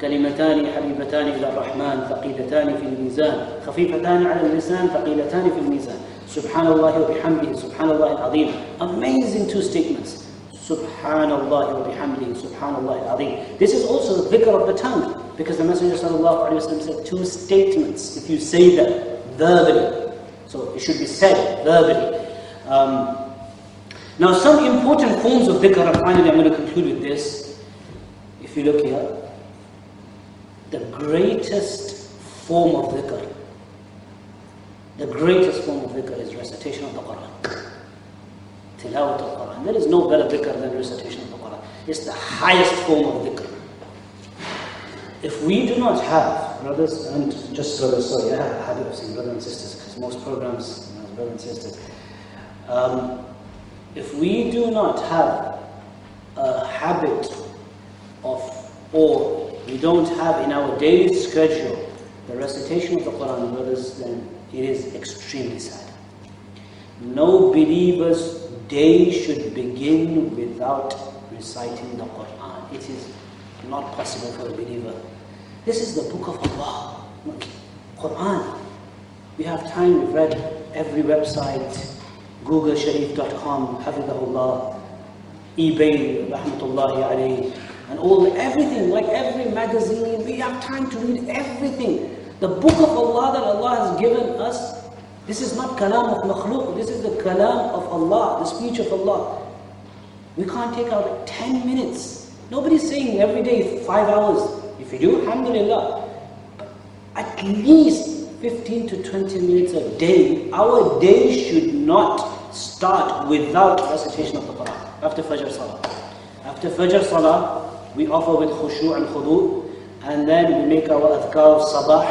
كلمتان حبيبتان إلى الرحمن ثقيلتان في الميزان خفيفتان على اللسان ثقيلتان في الميزان سبحان الله وبحمده سبحان الله العظيم amazing two statements. سبحان الله وبحمده سبحان الله العظيم this is also the dhikr of the tongue because the messenger sallallahu alaihi wasallam said two statements. If you say them verbally so it should be said verbally. Um, now some important forms of dhikr, finally I'm going to conclude with this. If you look here, the greatest form of dhikr, the greatest form of dhikr is recitation of the Quran. Tilawat al-Quran. There is no better dhikr than recitation of the Quran. It's the highest form of dhikr. If we do not have, brothers and just brothers, sorry, I have a habit of saying brothers and sisters because most programs, brothers and sisters. Um, if we do not have a habit of, or we don't have in our daily schedule the recitation of the Quran, brothers, then it is extremely sad. No believer's day should begin without reciting the Quran. It is not possible for a believer. This is the book of Allah, Quran. We have time, we've read every website, googlesharif.com, hafidahullah, eBay, rahmatullahi alayhi, and all, everything, like every magazine, we have time to read everything. The book of Allah that Allah has given us, this is not kalam of makhluk, this is the kalam of Allah, the speech of Allah. We can't take out 10 minutes. Nobody's saying every day five hours. If you do, alhamdulillah. But at least 15 to 20 minutes a day. Our day should not start without recitation of the Quran. After Fajr Salah. After Fajr Salah, we offer with khushu' and khudu. and then we make our adhkar of sabah,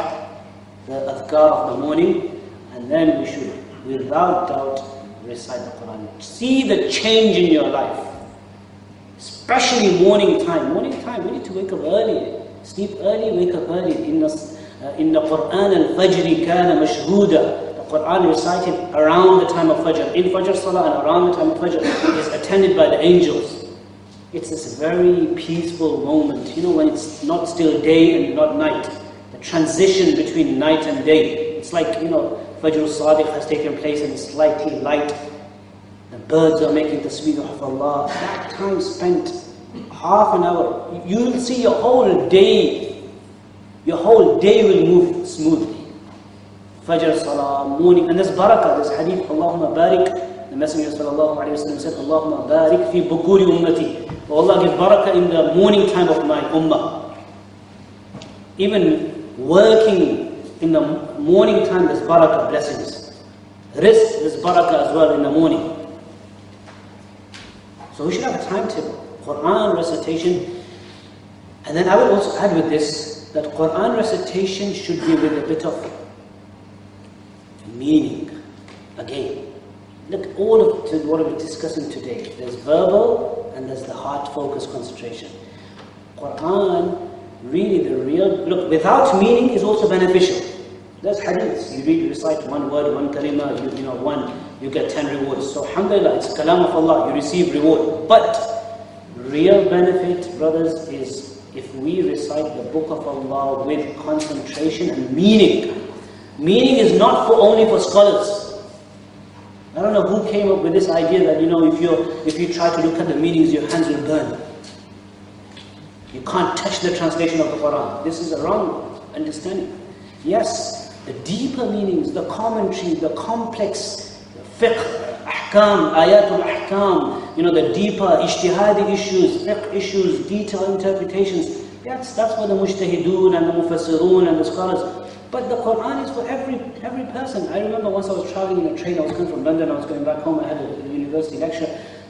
the adhkar of the morning, and then we should, without doubt, recite the Quran. See the change in your life. Especially morning time. Morning time, we need to wake up early. Sleep early, wake up early. In the, Uh, in the Quran al-Fajr kana mashhuda. The Quran recited around the time of Fajr. In Fajr Salah and around the time of Fajr is attended by the angels. It's this very peaceful moment, you know, when it's not still day and not night. The transition between night and day. It's like, you know, Fajr Sadiq has taken place and it's slightly light. The birds are making the tasbih of Allah. That time spent, half an hour, you will see your whole day, your whole day will move smoothly. Fajr Salah, morning, and there's barakah, there's hadith, Allahumma barik. The Messenger sallallahu alayhi wa sallam said, Allahumma barik fi bukuri ummati. Oh Allah give barakah in the morning time of my ummah. Even working in the morning time, there's barakah, blessings. Rizq, there's barakah as well in the morning. So we should have a timetable. Quran recitation. And then I would also add with this that Quran recitation should be with a bit of meaning. Again, look all of what we're discussing today. There's verbal and there's the heart focus concentration. Quran, really the real look without meaning is also beneficial. There's hadiths. You read, you recite one word, one kalima, you, you know, one, you get ten rewards. So alhamdulillah, it's kalam of Allah, you receive reward. But real benefit, brothers, is if we recite the book of Allah with concentration and meaning. Meaning is not for only for scholars. I don't know who came up with this idea that you know if you if you try to look at the meanings, your hands will burn. You can't touch the translation of the Quran. This is a wrong understanding. Yes, the deeper meanings, the commentary, the complex fiqh, ahkam, ayatul ahkam, you know, the deeper ijtihadi issues, fiqh issues, detailed interpretations. That's, that's for the mujtahidun and the mufassirun and the scholars. But the Quran is for every every person. I remember once I was traveling in a train, I was coming from London, I was going back home, I had a, university lecture,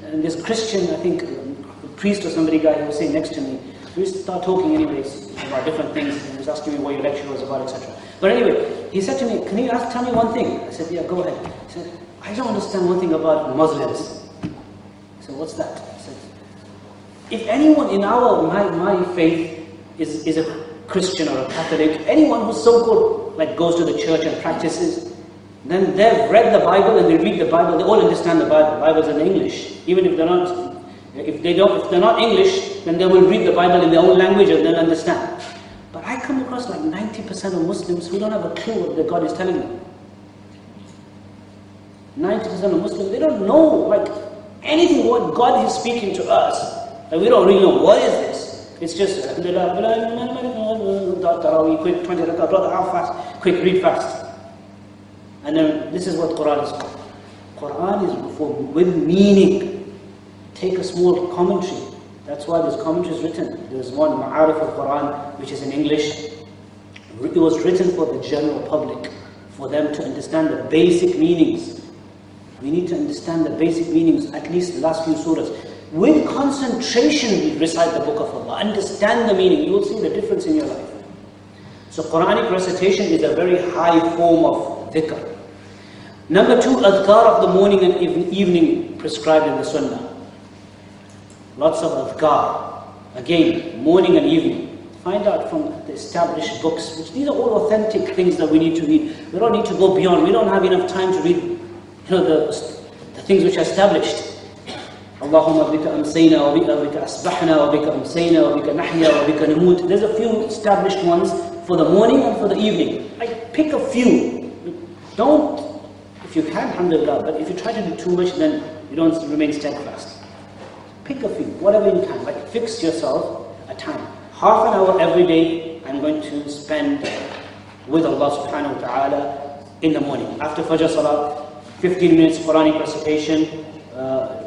and this Christian, I think, um, priest or somebody guy who was sitting next to me, we start talking anyways about different things, and he was asking me what your lecture was about, etc. But anyway, he said to me, can you ask, tell me one thing? I said, yeah, go ahead. He said, I don't understand one thing about Muslims. So what's that? If anyone in our, my, my faith is, is a Christian or a Catholic, anyone who's so-called, like goes to the church and practices, then they've read the Bible and they read the Bible, they all understand the Bible. The Bible's in English. Even if they're not, if they don't, if they're not English, then they will read the Bible in their own language and they'll understand. But I come across like 90% of Muslims who don't have a clue what the God is telling them. 90% of Muslims, they don't know like anything what God is speaking to us. And we don't really know what is this. It's just quick 20 rakat, fast, quick read fast. And then this is what Quran is for. Quran is for with meaning. Take a small commentary. That's why this commentary is written. There's one Ma'arif al-Quran which is in English. It was written for the general public, for them to understand the basic meanings. We need to understand the basic meanings, at least the last few surahs. With concentration, we recite the book of Allah. Understand the meaning. You will see the difference in your life. So Quranic recitation is a very high form of dhikr. Number two, adhkar of the morning and evening prescribed in the sunnah. Lots of adhkar. Again, morning and evening. Find out from the established books, which these are all authentic things that we need to read. We don't need to go beyond. We don't have enough time to read you know, the, the things which are established. اللهم بك أمسينا وبك بك أصبحنا وبك أمسينا وبك نحيا وبك نموت. There's a few established ones for the morning and for the evening. I pick a few. Don't, if you can, alhamdulillah, but if you try to do too much, then you don't remain steadfast. Pick a few, whatever you can. Like fix yourself a time. Half an hour every day, I'm going to spend with Allah subhanahu wa ta'ala in the morning. After Fajr Salah, 15 minutes Quranic recitation, uh,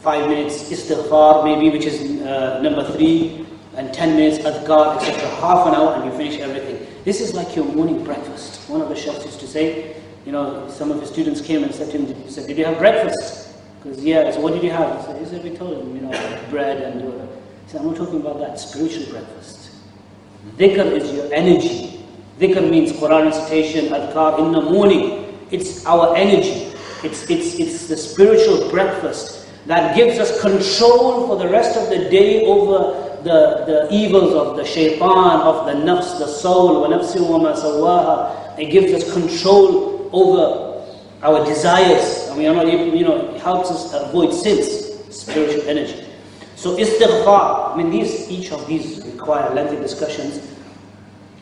5 minutes istighfar maybe, which is uh, number 3, and 10 minutes adhkar, etc. Half an hour and you finish everything. This is like your morning breakfast. One of the sheikhs used to say, you know, some of his students came and said to him, said, did you have breakfast? Because, yeah, so what did you have? He said, he said we told him, you know, bread and, uh, he said, I'm not talking about that, spiritual breakfast. Dhikr is your energy. Dhikr means Quran recitation, adhkar in the morning. It's our energy. It's, it's, it's the spiritual breakfast that gives us control for the rest of the day over the, the evils of the shaitan, of the nafs, the soul, wa nafsi wa It gives us control over our desires. And we are not able, you know, it helps us avoid sins, spiritual energy. So istighfar, I mean, these, each of these require lengthy discussions.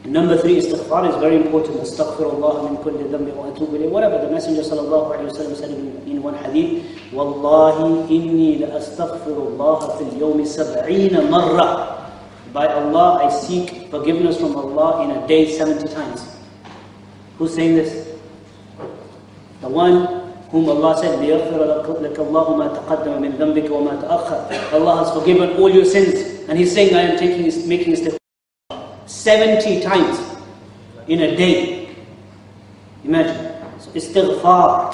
Number three, istighfar is very important. Astaghfirullah min kulli dhanbi wa atubu ilayh. Whatever the Messenger sallallahu alayhi wa sallam said in, in one hadith, Wallahi inni la astaghfirullah fil yawmi sab'ina marra. By Allah, I seek forgiveness from Allah in a day 70 times. Who's saying this? The one whom Allah said, لِيَغْفِرَ لَكَ اللَّهُ مَا تَقَدَّمَ مِنْ ذَنْبِكَ وَمَا تَأَخَّرَ Allah has forgiven all your sins. And He's saying, I am taking, making istighfar 70 times in a day. Imagine. So istighfar.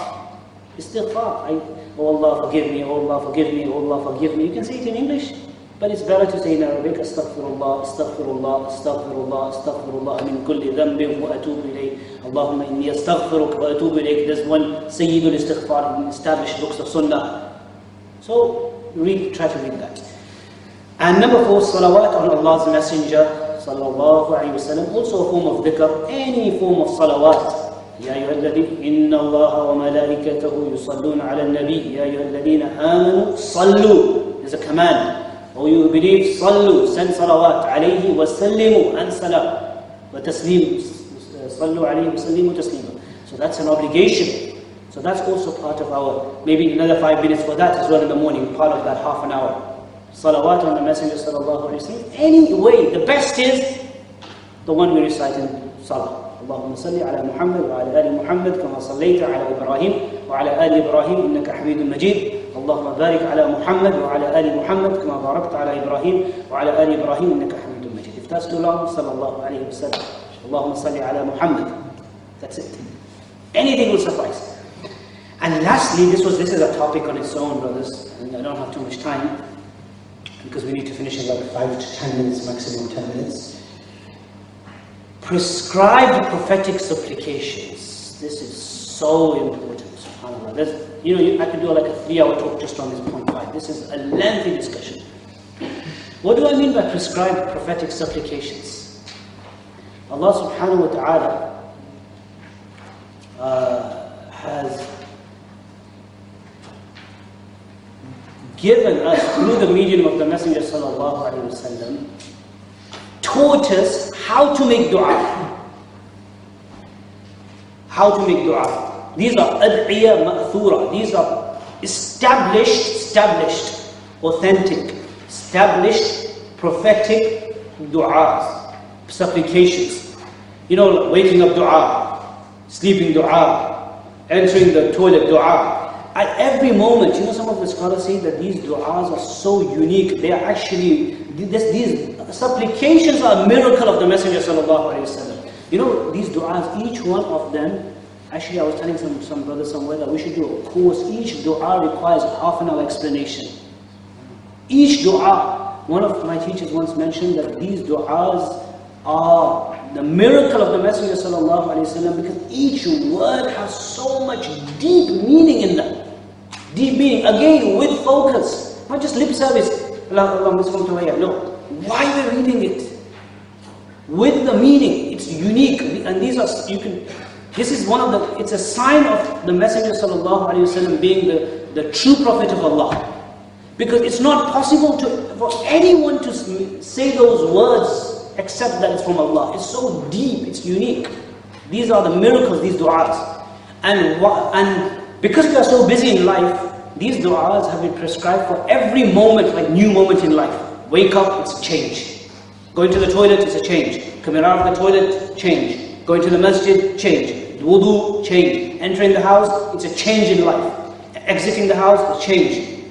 Istighfar. I, oh Allah forgive me, oh Allah forgive me, oh Allah forgive me. You can say it in English, but it's better to say in Arabic, astaghfirullah, astaghfirullah, astaghfirullah, astaghfirullah min kulli dhanbin wa atubu. Allahumma inni astaghfiruk wa atubu ilayk. There's one Sayyidul Istighfar in established books of Sunnah. So read, try to read that. And number four, salawat on Allah's Messenger sallallahu alayhi wasallam. Also a form of dhikr, any form of salawat. يا أيها الذين إن الله وملائكته يصلون على النبي يا أيها الذين آمنوا صلوا There's a command. O you who believe, صلوا send salawat عليه وسلموا and salam وتسليم صلوا عليه وسلموا تسليما So that's an obligation. So that's also part of our, maybe another five minutes for that as well in the morning, part of that half an hour. Salawat on the Messenger sallallahu alayhi wa sallam. Any way, the best is the one we recite in Salah. اللهم صل على محمد وعلى ال محمد كما صليت على إبراهيم وعلى ال إبراهيم انك حميد مجيد اللهم بارك على محمد وعلى ال محمد كما باركت على إبراهيم وعلى ال إبراهيم انك حميد مجيد if that's too long صلى الله عليه وسلم اللهم صل على محمد that's it anything will suffice and lastly this was this is a topic on its own brothers and I don't have too much time because we need to finish in like 5 to 10 minutes maximum 10 minutes prescribed prophetic supplications. This is so important, subhanAllah. There's, you know, I could do like a three hour talk just on this point five. This is a lengthy discussion. What do I mean by prescribed prophetic supplications? Allah subhanahu wa ta'ala uh, has given us, through the medium of the Messenger sallam, taught us how to make dua. How to make dua. These are ad'iyah ma'thura. These are established, established, authentic, established prophetic du'as, supplications. You know, waking up dua, sleeping dua, entering the toilet dua. At every moment, you know, some of the scholars say that these du'as are so unique. They are actually, this, these supplications are a miracle of the Messenger. You know, these du'as, each one of them, actually I was telling some, some brother somewhere that we should do a course. Each dua requires half an hour explanation. Each dua, one of my teachers once mentioned that these du'as are the miracle of the Messenger because each word has so much deep meaning in them. Deep meaning, again with focus, not just lip service. No, why we're reading it? With the meaning, it's unique, and these are you can. This is one of the. It's a sign of the Messenger sallallahu alaihi wasallam being the, the true prophet of Allah, because it's not possible to for anyone to say those words except that it's from Allah. It's so deep, it's unique. These are the miracles, these du'as. And, and because we are so busy in life, these du'as have been prescribed for every moment, like new moment in life. Wake up, it's a change. Going to the toilet, it's a change. Coming out of the toilet, change. Going to the masjid, change. Wudu, change. Entering the house, it's a change in life. Exiting the house, a change.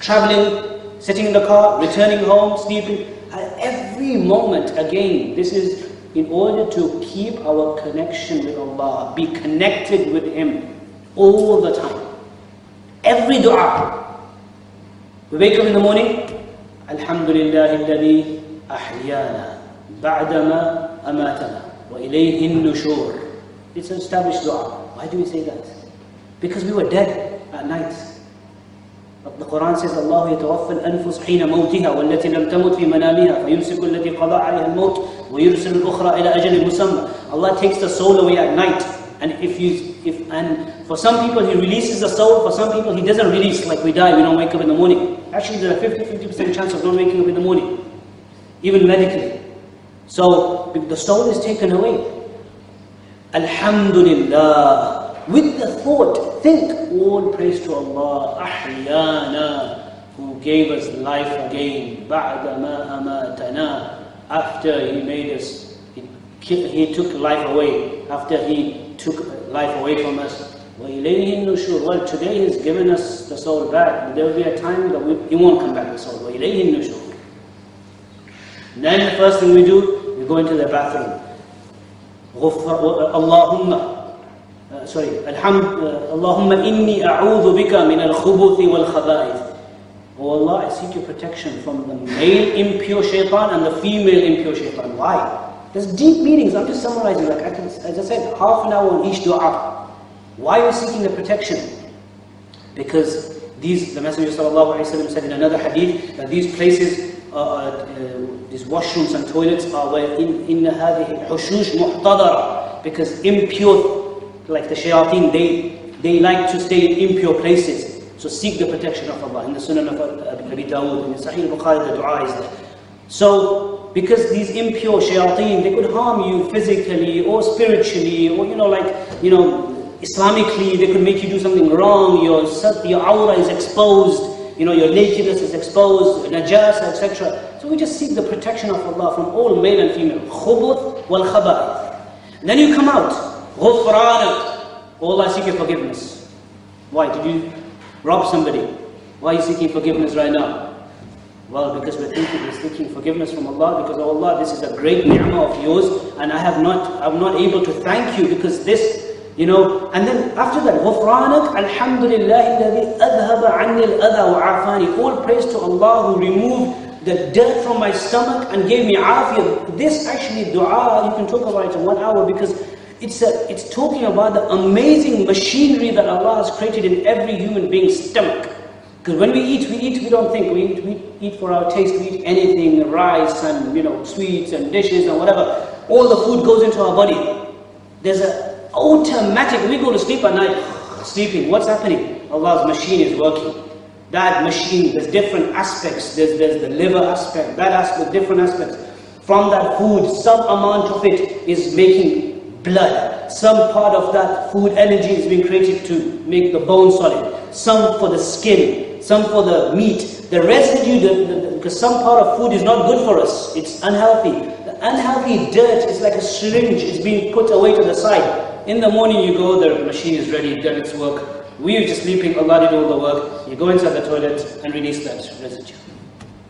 Traveling, sitting in the car, returning home, sleeping. At every moment, again, this is in order to keep our connection with Allah, be connected with Him all the time. Every dua. We wake up in the morning, Alhamdulillah alladhi ahyana بعدما أماتنا وإليه النشور. It's an established dua. Why do we say that? Because we were dead at night. The Quran says الله يتوفى الأنفس حين موتها والتي لم تمت في منامها فيمسك التي قضى عليها الموت ويرسل الأخرى إلى أجل مسمى. Allah takes the soul away at night. And if you, if, and for some people he releases the soul, for some people he doesn't release, like we die, we don't wake up in the morning. Actually there's a 50-50% chance of not waking up in the morning, even medically. So if the soul is taken away. Alhamdulillah. With the thought, think, all praise to Allah, Ahyana, who gave us life again, Ba'dama amatana, after He made us, he, he took life away, after He took life away from us. وَإِلَيْهِ النُّشُورُ Well, today He's given us the soul back, but there will be a time that we, He won't come back, the soul. وَإِلَيْهِ النُّشُورُ Then the first thing we do, we go into the bathroom. غفر اللهم uh, sorry الحمد uh, اللهم إني أعوذ بك من الخبث والخبائث Oh Allah, I seek your protection from the male impure shaitan and the female impure shaitan. Why? There's deep meanings. I'm just summarizing. Like I can, as I said, half an hour on each dua. Why are you seeking the protection? Because these, the Messenger ﷺ said in another hadith that these places, uh, uh, these washrooms and toilets are where in هذه الحشوش because impure, like the shayateen, they, they like to stay in impure places. So seek the protection of Allah. In the Sunan of Abi Dawud, in Sahih Bukhari, the dua is there. So, because these impure shayateen, they could harm you physically or spiritually, or you know, like, you know, Islamically, they could make you do something wrong, your, your awrah is exposed, you know, your nakedness is exposed, najasa, etc. So we just seek the protection of Allah from all male and female. Khubuth wal khaba'ith. Then you come out, ghufranak. Oh Allah, I seek your forgiveness. Why? Did you rob somebody? Why are you seeking forgiveness right now? Well, because we're thinking, we're seeking forgiveness from Allah, because oh Allah, this is a great ni'mah of yours, and I have not, I'm not able to thank you because this, you know, and then after that, غفرانك الحمد لله الذي أذهب عني الأذى وعافاني. All praise to Allah who removed the dirt from my stomach and gave me afiyah. This actually dua, you can talk about it in one hour because it's, a, it's talking about the amazing machinery that Allah has created in every human being's stomach. Because when we eat, we eat, we don't think. We eat, we eat for our taste. We eat anything, rice and you know, sweets and dishes and whatever. All the food goes into our body. There's a automatic. We go to sleep at night, sleeping. What's happening? Allah's machine is working. That machine, there's different aspects. There's, there's the liver aspect, that aspect, different aspects. From that food, some amount of it is making blood. Some part of that food energy is being created to make the bone solid. Some for the skin, some for the meat. The residue, because some part of food is not good for us. It's unhealthy. The unhealthy dirt is like a syringe. It's being put away to the side. In the morning you go, the machine is ready, done its work. We are just sleeping, Allah did all the work. You go inside the toilet and release that residue.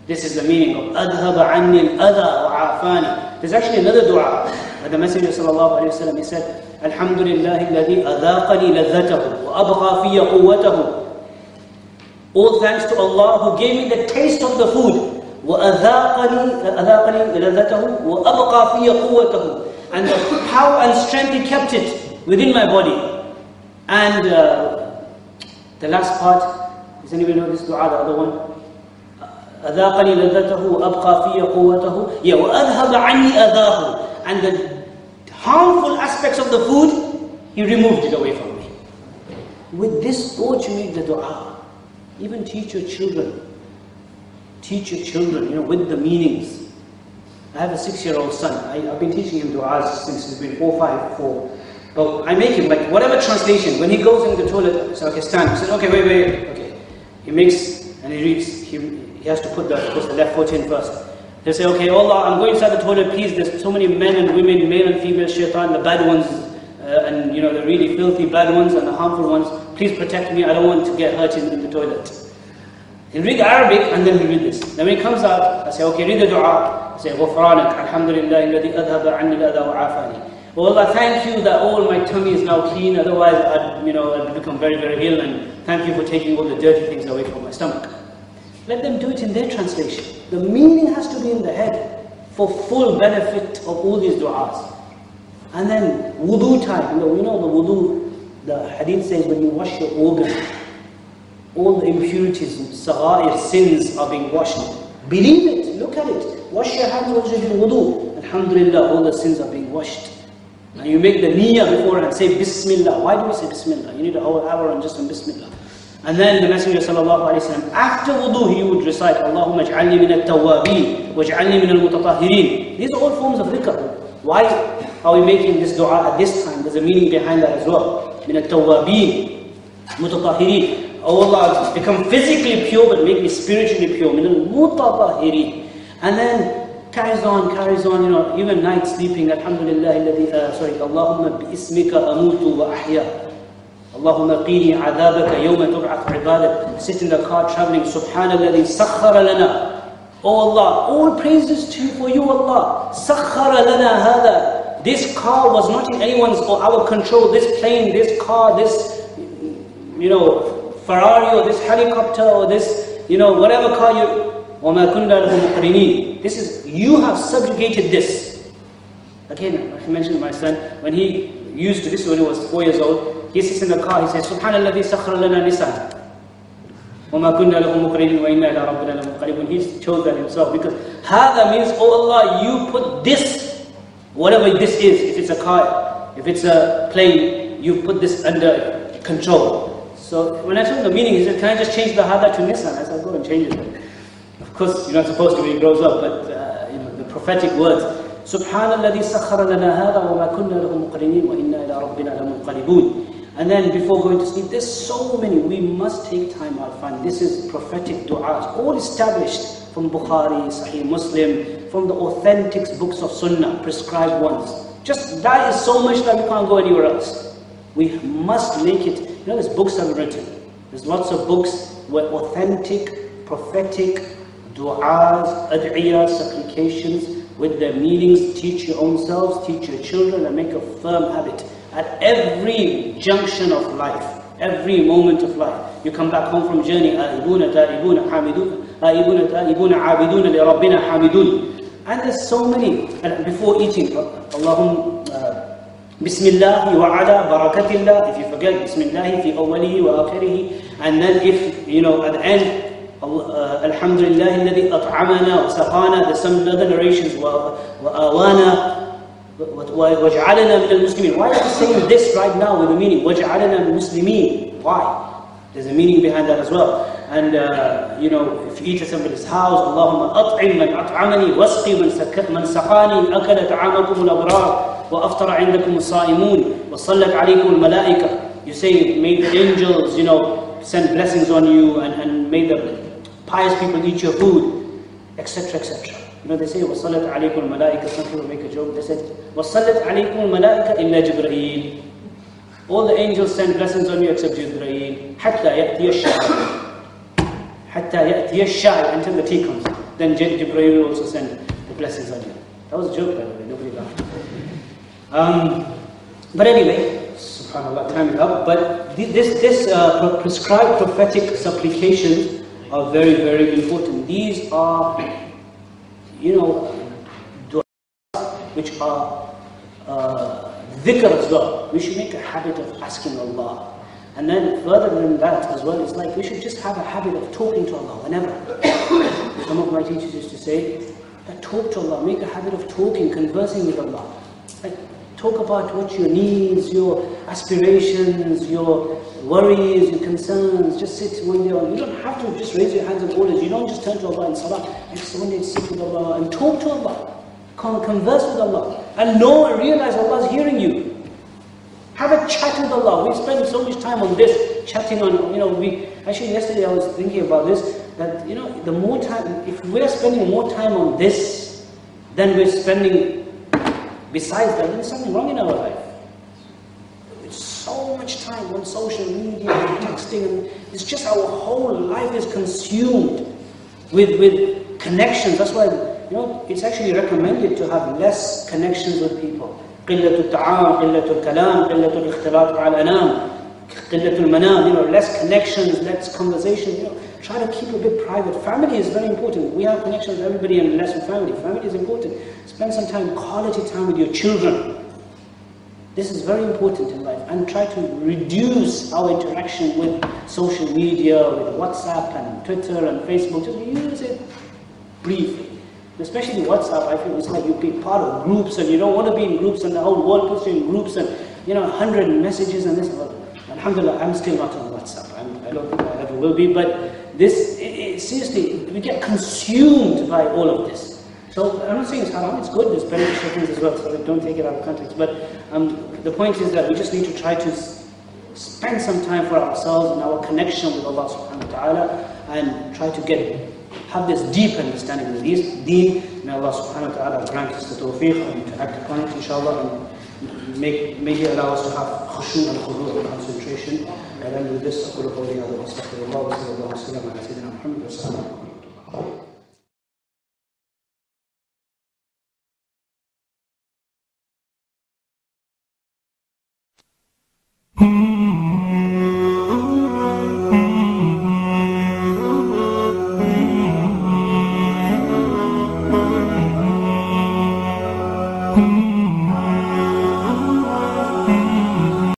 This is the meaning of أذهب عني الأذى وعافاني. There's actually another dua. The Messenger sallallahu alayhi wa sallam, he said, الحمد لله الذي أذاقني لذته وأبقى في قوته. All thanks to Allah who gave me the taste of the food. وأذاقني أذاقني لذته وأبقى في قوته. And the power and strength He kept it within my body. And uh, the last part, does anybody know this dua, the other one? أذاقني لذته وأبقى في قوته yeah, وأذهب عني أذاه and the harmful aspects of the food he removed it away from me with this thought you make the dua even teach your children teach your children you know with the meanings I have a six-year-old son I, have been teaching him du'as since he's been four, five, four but I make him like whatever translation when he goes in the toilet so okay stand he says okay wait wait okay he makes and he reads he, he has to put the, of course, the left foot in first. They say, okay, Allah, I'm going inside the toilet, please, there's so many men and women, male and female shaitan, the bad ones, uh, and you know, the really filthy bad ones and the harmful ones, please protect me, I don't want to get hurt in, in the toilet. He'll read Arabic and then he'll read this. Then when he comes out, I say, okay, read the dua. I say, غفرانك, alhamdulillah, الذي أذهب عني الأذى وعافاني. Oh Allah, thank you that all my tummy is now clean, otherwise I'd, you know, I'd become very, very ill, and thank you for taking all the dirty things away from my stomach. Let them do it in their translation. The meaning has to be in the head. for full benefit of all these du'as. And then wudu time, you know, you know the wudu, the hadith says when you wash your organ, all the impurities, sagha'ir, sins are being washed. Believe it, look at it. Wash your hands while you're doing wudu. Alhamdulillah, all the sins are being washed. And you make the niyyah before and say Bismillah. Why do we say Bismillah? You need a whole hour on just on Bismillah. And then the Messenger wa after wudu, he would recite, Allahumma ij'alni min al-tawwabin, waj'alni min al-mutatahhirin. These are all forms of dhikr. Why are we making this dua at this time? There's a meaning behind that as well. Min al-tawwabin, mutatahhirin. Oh Allah, become physically pure but make me spiritually pure. Min al-mutatahhirin. And then carries on, carries on, you know, even night sleeping, alhamdulillah, الذي, uh, sorry, Allahumma بِإِسْمِكَ أَمُوتُ وَأَحْيَا اللهم قيني عذابك يوم تبعث عبادك Sit in the car traveling, سبحان الذي سخر لنا Oh Allah, all praises to you for you Allah. سخر لنا هذا This car was not in anyone's or our control. This plane, this car, this, you know, Ferrari or this helicopter or this, you know, whatever car you, وَمَا كُنَّا لَهُ مُقْرِنِينَ This is, you have subjugated this. Again, I mentioned my son, when he used to this when he was four years old, he sits in the car, he says, سُبْحَانَ الَّذِي سَخَّرَ لَنَا نِسَانَ وَمَا كُنَّا لَهُ مُقْرِنِينَ وَإِنَّا إِلَىٰ رَبِّنَا لَمُنْقَلِبُونَ He chose that himself because هذا means, oh Allah, you put this, whatever this is, if it's a car, if it's a plane, you put this under control. So when I told him the meaning, he said, can I just change the hada to Nissan? I said, go and change it. Of course, you're not supposed to when he grows up, but uh, you know, the prophetic words. سبحان الذي سخر لنا هذا وما كنا له مقرنين وإنا إلى ربنا لمنقلبون and then before going to sleep, there's so many. We must take time out, find this is prophetic du'as, all established from Bukhari, Sahih Muslim, from the authentic books of Sunnah, prescribed ones. Just that is so much that we can't go anywhere else. We must make it. You know, there's books that are written. There's lots of books where authentic, prophetic du'as, ad'iyah, supplications with their meanings. Teach your own selves, teach your children, and make a firm habit at every junction of life, every moment of life. You come back home from journey, آئبون تائبون حامدون آئبون تائبون عابدون لربنا حامدون. And there's so many. And before eating, Allahum, uh, Bismillah wa ala barakatillah. If you forget Bismillah fi awwalihi wa akhirihi. And then if, you know, at the end, uh, Alhamdulillah الذي أطعمنا وسقانا. There's some other narrations. وآوانا وَجْعَلَنَا مِنَ الْمُسْلِمِينَ Why are you saying this right now with the meaning? وَجْعَلَنَا مِنَ الْمُسْلِمِينَ Why? There's a meaning behind that as well. And, uh, you know, if you eat at somebody's house, اللهم أطعم من أطعمني واسقي من, سك من سقاني أكل طعامكم الأبرار وأفطر عندكم الصائمون وصلت عليكم الملائكة You say, may the angels, you know, send blessings on you and, and may the pious people eat your food, etc., etc. You know, they say, وَصَلَّتْ عَلَيْكُمْ الْمَلَائِكَةِ Some people make a joke. They said, وَصَلَّتْ عَلَيْكُمْ الْمَلَائِكَةِ إِلَّا جِبْرَئِيلِ All the angels send blessings on you except Jibreel. حَتَّى يَأْتِيَ الشَّاهِ حَتَّى يَأْتِيَ الشَّاهِ Until the tea comes. Then Jibreel will also send the blessings on you. That was a joke, by the way. Nobody laughed. Um, but anyway, subhanAllah, time is up. But this, this uh, prescribed prophetic supplications are very, very important. These are you know, du'as which are uh, dhikr as well. We should make a habit of asking Allah. And then further than that as well, it's like we should just have a habit of talking to Allah whenever. [coughs] Some of my teachers used to say, talk to Allah, make a habit of talking, conversing with Allah. Talk about what your needs, your aspirations, your worries, your concerns. Just sit day on. You don't have to just raise your hands and orders. You don't just turn to Allah in salah. You just one day sit with Allah and talk to Allah. Converse with Allah. And know and realize Allah is hearing you. Have a chat with Allah. We spend so much time on this, chatting on, you know, we, actually yesterday I was thinking about this, that, you know, the more time, if we're spending more time on this than we're spending besides that, there's something wrong in our life so much time on social media and texting, and it's just our whole life is consumed with, with connections. That's why, you know, it's actually recommended to have less connections with people. قلة الطعام, قلة الكلام, قلة الاختلاط مع الأنام. qillatul manam, you know, less connections, less conversation, you know, try to keep a bit private. Family is very important. We have connections with everybody and less with family. Family is important. Spend some time, quality time with your children. This is very important in life and try to reduce our interaction with social media, with WhatsApp and Twitter and Facebook. Just use it briefly. Especially WhatsApp, I feel it's like you be part of groups and you don't want to be in groups and the whole world puts you in groups and you know, 100 messages and this. Alhamdulillah, I'm still not on WhatsApp. I'm, I do not think I ever will be, but this, it, it, seriously, we get consumed by all of this. So I'm not saying it's haram, it's good, there's beneficial things as well, so don't take it out of context. But um, the point is that we just need to try to spend some time for ourselves and our connection with Allah subhanahu wa ta'ala and try to get have this deep understanding of this deen. May Allah subhanahu wa ta'ala grant us the tawfiq and to act upon it inshallah and make, may He allow us to have khushu and khudu and concentration. كلام لسه كله قولي هذا واستغفر الله وصلى الله وسلم على سيدنا محمد والسلام عليكم